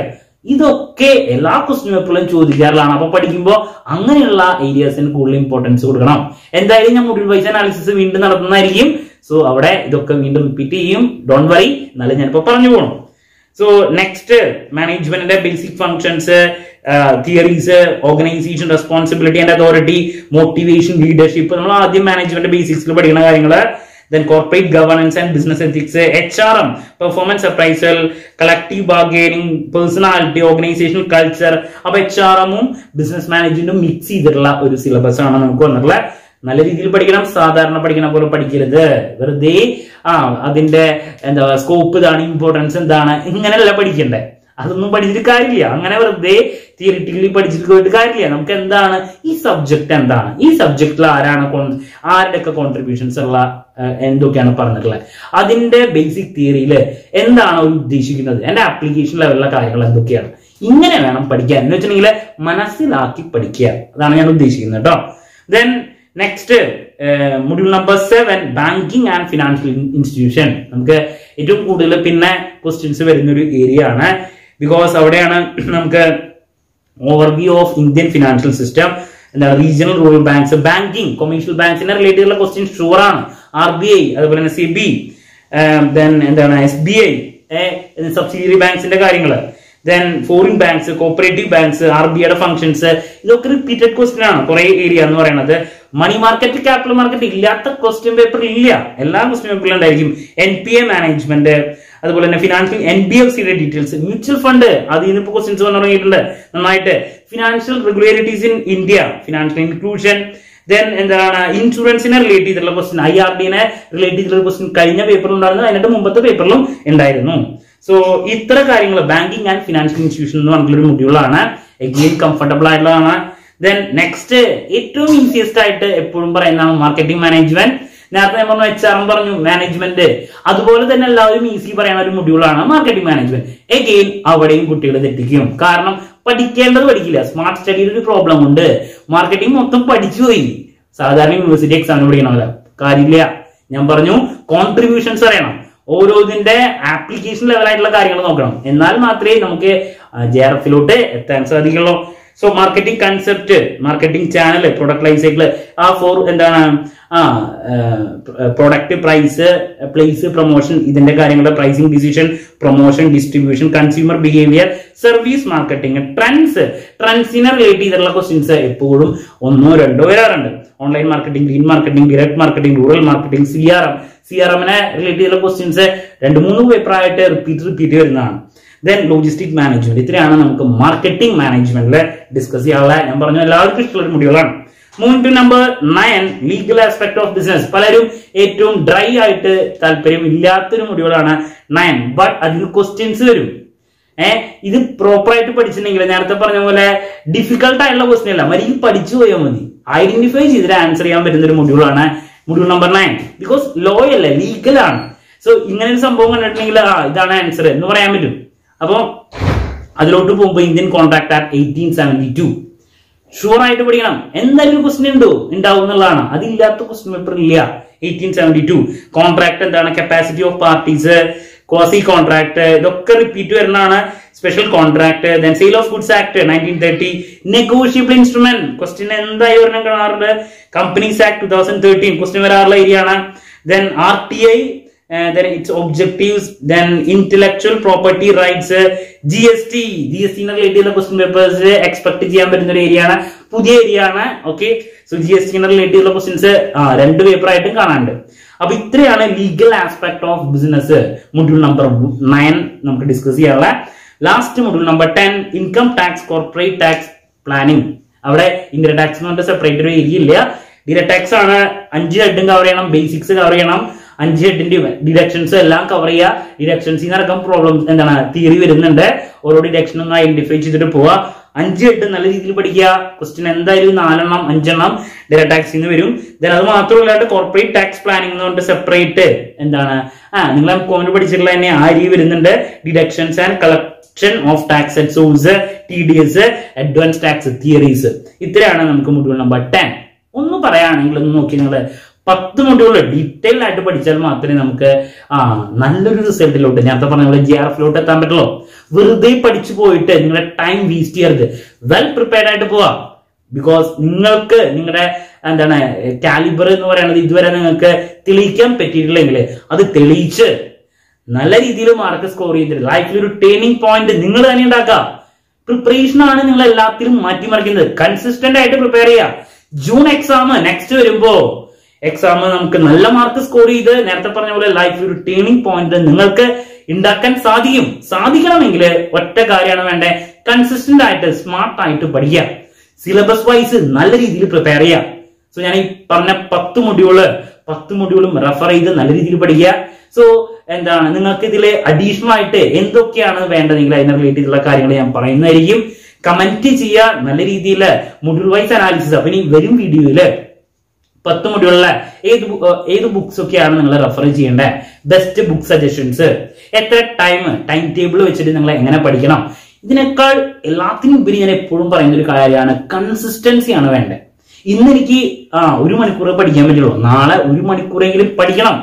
ഇതൊക്കെ എല്ലാ ക്വസ്റ്റ്യൻ പേപ്പറിലും ചോദിക്കാറുള്ളതാണ്. അപ്പൊ പഠിക്കുമ്പോൾ അങ്ങനെയുള്ള ഏരിയാസിന് കൂടുതൽ ഇമ്പോർട്ടൻസ് കൊടുക്കണം. എന്തായാലും ഞാൻ മൊഡ്യൂൾ വൈസ് അനാലിസിസ് വീണ്ടും നടത്തുന്നതായിരിക്കും. സോ അവിടെ ഇതൊക്കെ വീണ്ടും റിപ്പീറ്റ് ചെയ്യും. ഡോണ്ട് വറി എന്നാലും ഞാനിപ്പോ പറഞ്ഞു പോകണം സോ നെക്സ്റ്റ് മാനേജ്മെന്റിന്റെ basic functions theories organisation responsibility and authority motivation leadership നമ്മൾ ആദ്യം മാനേജ്മെന്റ് ബേസിക്സിൽ പഠിക്കുന്ന കാര്യങ്ങൾ then corporate governance and business ethics HRM performance appraisal collective bargaining personality organizational culture. അപ്പൊ എച്ച് ആർ എമ്മും ബിസിനസ് മാനേജ്മെന്റും മിക്സ് ചെയ്തിട്ടുള്ള ഒരു സിലബസ് ആണ് നമുക്ക് വന്നിട്ടുള്ളത്. നല്ല രീതിയിൽ പഠിക്കണം സാധാരണ പഠിക്കണ പോലെ പഠിക്കരുത്. വെറുതെ ആ അതിന്റെ എന്താ സ്കോപ്പ് ഇതാണ് ഇമ്പോർട്ടൻസ് എന്താണ് ഇങ്ങനെയല്ല പഠിക്കണ്ടേ. അതൊന്നും പഠിച്ചിട്ട് കാര്യമില്ല. അങ്ങനെ വെറുതെ തിയറിറ്റിക്കലി പഠിച്ചിട്ട് പോയിട്ട് കാര്യമില്ല. നമുക്ക് എന്താണ്? ഈ സബ്ജക്ട് എന്താണ്? ഈ സബ്ജക്റ്റിൽ ആരാണ് ആരുടെ ആരുടെയൊക്കെ കോൺട്രിബ്യൂഷൻസ് ഉള്ള എന്തൊക്കെയാണ് പറഞ്ഞിട്ടുള്ളത്? അതിന്റെ ബേസിക് തിയറിയിൽ എന്താണ് ഉദ്ദേശിക്കുന്നത്? എന്റെ ആപ്ലിക്കേഷൻ ലെവലിലുള്ള കാര്യങ്ങൾ എന്തൊക്കെയാണ്? ഇങ്ങനെ വേണം പഠിക്കാൻ. എന്ന് വെച്ചിട്ടുണ്ടെങ്കിൽ മനസ്സിലാക്കി പഠിക്കുക. അതാണ് ഞാൻ ഉദ്ദേശിക്കുന്നത് കേട്ടോ then next module number seven banking and financial institution നമുക്ക് ഏറ്റവും കൂടുതൽ പിന്നെ ക്വസ്റ്റ്യൻസ് വരുന്ന ഒരു ഏരിയ ആണ്. ബിക്കോസ് അവിടെയാണ് നമുക്ക് overview of Indian financial system എന്താണ് regional rural banks banking commercial ബാങ്ക്സിനെ related ഉള്ള ക്വസ്റ്റ്യൻ ഷുവർ ആണ്. ആർ ബി ഐ അതുപോലെ തന്നെ സി ബി ദെൻ എന്താണ് എസ് ബി ഐ സബ്സിഡിയറി ബാങ്ക്സിന്റെ കാര്യങ്ങൾ. Then foreign banks cooperative banks R B ഐയുടെ ഫംഗ്ഷൻസ് ഇതൊക്കെ റിപ്പീറ്റഡ് ക്വസ്റ്റ്യൻ ആണ്. കുറെ ഏരിയ എന്ന് പറയുന്നത് മണി മാർക്കറ്റ് ക്യാപിറ്റൽ മാർക്കറ്റ് ഇല്ലാത്ത ക്വസ്റ്റ്യൻ പേപ്പർ ഇല്ല. എല്ലാ ക്വസ്റ്റ്യൻ പേപ്പറിലും ഉണ്ടായിരിക്കും എൻ പി എ മാനേജ്മെന്റ് അതുപോലെ തന്നെ ഫിനാൻഷ്യൽ എൻ ബി എഫ് സിയുടെ ഡീറ്റെയിൽസ് മ്യൂച്വൽ ഫണ്ട് അത് ഇന്നിപ്പോ ക്വസ്റ്റ്യൻസ് വന്നു തുടങ്ങിയിട്ടുണ്ട് നന്നായിട്ട്. Financial regulators in India financial inclusion then എന്താണ്? ഇൻഷുറൻസിനെ റിലേറ്റ് ചെയ്തിട്ടുള്ള ക്വസ്റ്റ്യൻ ഐ ആർ ഡിനെ റിലേറ്റ് ചെയ്തിട്ടുള്ള ക്വസ്റ്റ്യൻ കഴിഞ്ഞ പേപ്പറിൽ ഉണ്ടായിരുന്നു. അതിന്റെ മുമ്പത്തെ പേപ്പറിലും ഉണ്ടായിരുന്നു. സോ ഇത്ര കാര്യങ്ങൾ ബാങ്കിങ് ആൻഡ് ഫിനാൻഷ്യൽ ഇൻസ്റ്റിറ്റ്യൂഷൻ എന്ന് പറഞ്ഞിട്ടുള്ള ഒരു മൊഡ്യൂളാണ് എഗെയിൻ കംഫർട്ടബിൾ ആയിട്ടുള്ളതാണ്. ദെൻ നെക്സ്റ്റ് ഏറ്റവും ഈസിയസ്റ്റ് ആയിട്ട് എപ്പോഴും പറയുന്നതാണ് മാർക്കറ്റിംഗ് മാനേജ്മെന്റ് നേരത്തെ ഞാൻ പറഞ്ഞു എച്ച് ആർ പറഞ്ഞു മാനേജ്മെന്റ് അതുപോലെ തന്നെ എല്ലാവരും ഈസി പറയുന്ന ഒരു മൊഡ്യൂളാണ് മാർക്കറ്റിംഗ് മാനേജ്മെന്റ് എഗെയിൻ അവിടെയും കുട്ടികൾ തെറ്റിക്കും. കാരണം പഠിക്കേണ്ടത് പഠിക്കില്ല. സ്മാർട്ട് സ്റ്റഡിയിൽ ഒരു പ്രോബ്ലം ഉണ്ട്. മാർക്കറ്റിംഗ് മൊത്തം പഠിച്ചു പോയി. സാധാരണ യൂണിവേഴ്സിറ്റി എക്സാമിന് പഠിക്കണമല്ല. കാര്യമില്ല. ഞാൻ പറഞ്ഞു കോൺട്രിബ്യൂഷൻസ് അറിയണം. ഓരോന്നിന്റെ ആപ്ലിക്കേഷൻ ലെവലായിട്ടുള്ള കാര്യങ്ങൾ നോക്കണം. എന്നാൽ മാത്രമേ നമുക്ക് ജെ എത്താൻ സാധിക്കുള്ളൂ. So marketing concept marketing channel product life cycle ആ ഫോർ എന്താണ്? ആ പ്രൊഡക്റ്റ് പ്രൈസ് പ്ലേസ് പ്രൊമോഷൻ ഇതിന്റെ കാര്യങ്ങളുടെ pricing decision promotion distribution consumer behaviour service marketing trends ട്രെൻഡ്സിനെ relate ചെയ്തിട്ടുള്ള ക്വസ്റ്റ്യൻസ് എപ്പോഴും ഒന്നോ രണ്ടോ വരാറുണ്ട്. Online marketing green marketing direct marketing rural marketing C R M C R എമ്മിനെ റിലേറ്റ് ചെയ്തിട്ടുള്ള ക്വസ്റ്റ്യൻസ് രണ്ട് മൂന്ന് പേപ്പർ ആയിട്ട് റിപ്പീറ്റ് റിപ്പീറ്റ് വരുന്നതാണ്. ദെൻ ലോജിസ്റ്റിക് മാനേജ്മെന്റ് ഇത്രയാണ് നമുക്ക് മാർക്കറ്റിംഗ് മാനേജ്മെന്റിൽ ഡിസ്കസ് ചെയ്യാനുള്ള ഞാൻ പറഞ്ഞു എല്ലാവർക്കും ഇഷ്ടമുള്ള മുടികളാണ്. Move to number nine legal aspect of business പലരും ഏറ്റവും ഡ്രൈ ആയിട്ട് താല്പര്യം ഇല്ലാത്തൊരു മുടികളാണ് നയൻ ബട്ട് അതിൽ ക്വസ്റ്റ്യൻസ് വരും. ഏഹ് ഇത് പ്രോപ്പറായിട്ട് പഠിച്ചിട്ടുണ്ടെങ്കിൽ നേരത്തെ പറഞ്ഞ പോലെ ഡിഫിക്കൽട്ട് ആയിട്ടുള്ള ക്വസ്റ്റ്യൻ അല്ല. മരി പഠിച്ചു പോയാൽ മതി. ഐഡന്റിഫൈ ചെയ്തിട്ട് ആൻസർ ചെയ്യാൻ പറ്റുന്ന ഒരു മുടികളാണ് മുടികൾ നമ്പർ നയൻ ബിക്കോസ് ലോ അല്ല ആണ്. സോ ഇങ്ങനെ ഒരു സംഭവം കണ്ടിട്ടുണ്ടെങ്കിൽ ആ ഇതാണ് ആൻസർ എന്ന് പറയാൻ പറ്റും. അപ്പോൾ അതിലോട്ട് പോകുമ്പോൾ Indian contract act eighteen seventy two sure ആയിട്ട് പഠിക്കണം. എന്തായാലും ക്വസ്റ്റ്യൻ ഉണ്ടോ? ഉണ്ടാവും എന്നുള്ളതാണ്. അതില്ലാത്ത ക്വസ്റ്റ്യൻ പേപ്പർ ഇല്ല. എയ്റ്റീൻ സെവന്റി ടു കോൺട്രാക്ട് എന്താണ്? Capacity of parties quasi contract ഇതൊക്കെ റിപ്പീറ്റ് വരുന്നതാണ്. Special contract then sale of goods act nineteen thirty negotiable instrument question എന്തായി വരണം കാണാറുണ്ട്? Companies act two thousand thirteen question വരാറുള്ള area ആണ്. Then R T I then its objectives then intellectual property rights G S T G S ടിനെ relate ചെയ്ത question papers expect ചെയ്യാൻ പറ്റുന്ന ഒരു area ആണ്. പുതിയ ഏരിയ ആണ് ഓക്കെ സോ ജി എസ് ടിനെ relate ചെയ്തുള്ള ക്വസ്റ്റ്യൻസ് രണ്ട് പേപ്പർ ആയിട്ടും കാണാനുണ്ട്. അപ്പൊ ഇത്രയാണ് legal aspect of business module number nine നമുക്ക് ഡിസ്കസ് ചെയ്യാനുള്ള. Last module number ten income tax corporate tax planning അവിടെ ഇൻകം ടാക്സ് എന്ന് പറഞ്ഞിട്ട് സെപ്പറേറ്റ് ഒരു ഏരിയ ഇല്ല. ഡിറക്ട് ടാക്സ് ആണ്. അഞ്ച് ഹെഡും കവർ ചെയ്യണം ബേസിക്സ് കവർ ചെയ്യണം. അഞ്ച് ഹെഡിന്റെ ഡിറക്ഷൻസ് എല്ലാം കവർ ചെയ്യുക. ഡിഡക്ഷൻസിൽ നടക്കാൻ പ്രോബ്ലംസ് എന്താണ്? തിയറി വരുന്നുണ്ട്. ഓരോ ഡിഡക്ഷൻ ഒന്ന് ഐഡന്റിഫൈ ചെയ്തിട്ട് പോവുക. അഞ്ച് എട്ട് നല്ല രീതിയിൽ പഠിക്കുക. ക്വസ്റ്റ്യൻ എന്തായാലും നാലെണ്ണം അഞ്ചെണ്ണം ഡയറക്ട് ടാക്സിൽ നിന്ന് വരും. ദെൻ അത് മാത്രമല്ല കോർപ്പറേറ്റ് ടാക്സ് പ്ലാനിംഗ് എന്ന് പറഞ്ഞിട്ട് സെപ്പറേറ്റ് എന്താണ്? ആ നിങ്ങൾ കോമന്റ് പഠിച്ചിട്ടുള്ള തന്നെ ആ രീതി വരുന്നുണ്ട്. Deductions and collection of tax at source T D S advance tax theories ഇത്രയാണ് നമുക്ക് മുഴുവൻ നമ്പർ ടെൻ ഒന്ന് പറയുകയാണെങ്കിൽ ഒന്ന് നോക്കി നിങ്ങൾ പത്ത് മൊഡ്യൂൾ ഡീറ്റെയിൽ ആയിട്ട് പഠിച്ചാൽ മാത്രമേ നമുക്ക് ആ നല്ലൊരു റിസൾട്ടിലോട്ട് നേരത്തെ പറഞ്ഞ പോലെ ജി ആർ എഫിലോട്ട് എത്താൻ പറ്റുള്ളൂ. വെറുതെ പഠിച്ചു പോയിട്ട് നിങ്ങളുടെ ടൈം വേസ്റ്റ് ചെയ്യരുത്. വെൽ പ്രിപ്പയർഡ് ആയിട്ട് പോവാ. ബിക്കോസ് നിങ്ങൾക്ക് നിങ്ങളുടെ എന്താണ് കാലിബർ എന്ന് പറയുന്നത് ഇതുവരെ നിങ്ങൾക്ക് തെളിയിക്കാൻ പറ്റിയിട്ടില്ലെങ്കിൽ അത് തെളിയിച്ച് നല്ല രീതിയിൽ മാർക്ക് സ്കോർ ചെയ്തിട്ട് ലൈഫിൽ ഒരു ടേണിംഗ് പോയിന്റ് നിങ്ങൾ തന്നെ ഉണ്ടാക്കുക. പ്രിപ്പറേഷൻ ആണ് നിങ്ങൾ എല്ലാത്തിലും മാറ്റിമറിക്കുന്നത്. കൺസിസ്റ്റന്റ് ആയിട്ട് പ്രിപ്പയർ ചെയ്യുക. ജൂൺ എക്സാം നെക്സ്റ്റ് വരുമ്പോ എക്സാം നമുക്ക് നല്ല മാർക്ക് സ്കോർ ചെയ്ത് നേരത്തെ പറഞ്ഞ പോലെ ലൈഫ് ഒരു ടേണിംഗ് പോയിന്റ് നിങ്ങൾക്ക് ഉണ്ടാക്കാൻ സാധിക്കും. സാധിക്കണമെങ്കിൽ ഒറ്റ കാര്യമാണ് വേണ്ടത് കൺസിസ്റ്റന്റ് ആയിട്ട് സ്മാർട്ട് ആയിട്ട് പഠിക്കുക. സിലബസ് വൈസ് നല്ല രീതിയിൽ പ്രിപ്പയർ ചെയ്യുക. സോ ഞാൻ ഈ പറഞ്ഞ പത്ത് മൊഡ്യൂൾ പത്ത് മൊഡ്യൂളും റെഫർ ചെയ്ത് നല്ല രീതിയിൽ പഠിക്കുക. സോ എന്താണ്? നിങ്ങൾക്ക് ഇതിൽ അഡീഷണൽ ആയിട്ട് എന്തൊക്കെയാണ് വേണ്ടതെങ്കിൽ അതിനെ റിലേറ്റ് ചെയ്തിട്ടുള്ള കാര്യങ്ങൾ ഞാൻ പറയുന്നതായിരിക്കും. കമന്റ് ചെയ്യുക. നല്ല രീതിയിൽ മൊഡ്യൂൾ വൈസ് അനാലിസിസ് അപ്പൊ ഇനി വരും വീഡിയോയിൽ പത്ത് മുടിയുള്ള ഏത് ഏത് ബുക്സ് ഒക്കെയാണ് നിങ്ങൾ റെഫർ ചെയ്യേണ്ടത് ബെസ്റ്റ് ബുക്ക് സജഷൻസ് എത്ര ടൈം ടൈം ടേബിൾ വെച്ചിട്ട് നിങ്ങൾ എങ്ങനെ പഠിക്കണം? ഇതിനേക്കാൾ എല്ലാത്തിനും ഉപരി ഞാൻ എപ്പോഴും പറയുന്ന ഒരു കാര്യമാണ് കൺസിസ്റ്റൻസിയാണ് വേണ്ടത്. ഇന്ന് എനിക്ക് ആ ഒരു മണിക്കൂർ പഠിക്കാൻ പറ്റുള്ളൂ. നാളെ ഒരു മണിക്കൂറെങ്കിലും പഠിക്കണം.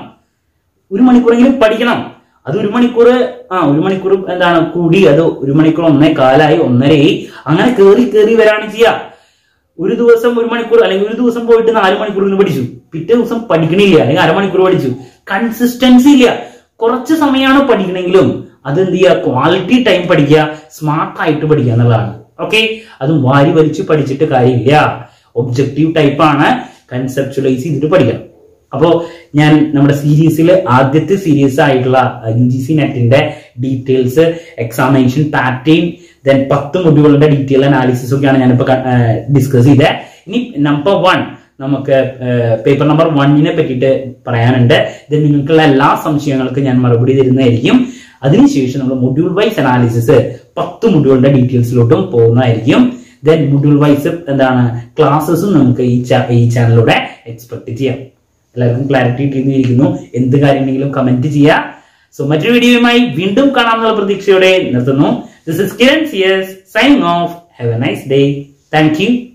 ഒരു മണിക്കൂറെങ്കിലും പഠിക്കണം. അത് ഒരു മണിക്കൂർ ആ ഒരു മണിക്കൂർ എന്താണ് കൂടി അത് ഒരു മണിക്കൂർ ഒന്നേ കാലായി ഒന്നരയായി അങ്ങനെ കേറി കേറി വരാണ് ചെയ്യുക ഒരു ദിവസം ഒരു മണിക്കൂർ അല്ലെങ്കിൽ ഒരു ദിവസം പോയിട്ട് നാല് മണിക്കൂർ ഇരുന്ന് പഠിച്ചു. പിറ്റേ ദിവസം പഠിക്കണില്ല അല്ലെങ്കിൽ അരമണിക്കൂർ പഠിച്ചു. കൺസിസ്റ്റൻസി ഇല്ല. കുറച്ച് സമയമാണ് പഠിക്കണമെങ്കിലും അത് എന്ത് ചെയ്യുക? ക്വാളിറ്റി ടൈം പഠിക്കുക. സ്മാർട്ട് ആയിട്ട് പഠിക്കുക എന്നുള്ളതാണ്. ഓക്കെ അതും വാരി വലിച്ച് പഠിച്ചിട്ട് കാര്യമില്ല. ഒബ്ജക്റ്റീവ് ടൈപ്പാണ് കൺസെപ്ച്വലൈസ് ചെയ്തിട്ട് പഠിക്കണം അപ്പോ ഞാൻ നമ്മുടെ സീരീസിൽ ആദ്യത്തെ സീരീസ് ആയിട്ടുള്ള യു ജി സി നെറ്റിന്റെ ഡീറ്റെയിൽസ് എക്സാമിനേഷൻ പാറ്റേൺ ദെൻ പത്ത് മുടികളുടെ ഡീറ്റെയിൽ അനാലിസിസ് ഒക്കെയാണ് ഞാനിപ്പോ ഡിസ്കസ് ചെയ്തത് ഇനി നമ്പർ വൺ നമുക്ക് പേപ്പർ നമ്പർ വണ്ണിനെ പറ്റിയിട്ട് പറയാനുണ്ട്. ഇത് നിങ്ങൾക്കുള്ള എല്ലാ സംശയങ്ങൾക്കും ഞാൻ മറുപടി തരുന്നതായിരിക്കും. അതിനുശേഷം നമ്മൾ മൊഡ്യൂൾ വൈസ് അനാലിസിസ് പത്ത് മൊഡ്യൂളിന്റെ ഡീറ്റെയിൽസിലോട്ടും പോകുന്നതായിരിക്കും. ദെൻ മൊഡ്യൂൾ വൈസ് എന്താണ്? ക്ലാസ്സസും നമുക്ക് ഈ ഈ ചാനലിലൂടെ എക്സ്പെക്ട് ചെയ്യാം. എല്ലാവർക്കും ക്ലാരിറ്റി കിട്ടിയിരിക്കുന്നു എന്ത് കാര്യമുണ്ടെങ്കിലും കമന്റ് ചെയ്യുക. സോ മറ്റൊരു വീഡിയോയുമായി വീണ്ടും കാണാമെന്നുള്ള പ്രതീക്ഷയോടെ നിർത്തുന്നു. This is Kiran CS signing off. Have a nice day. Thank you.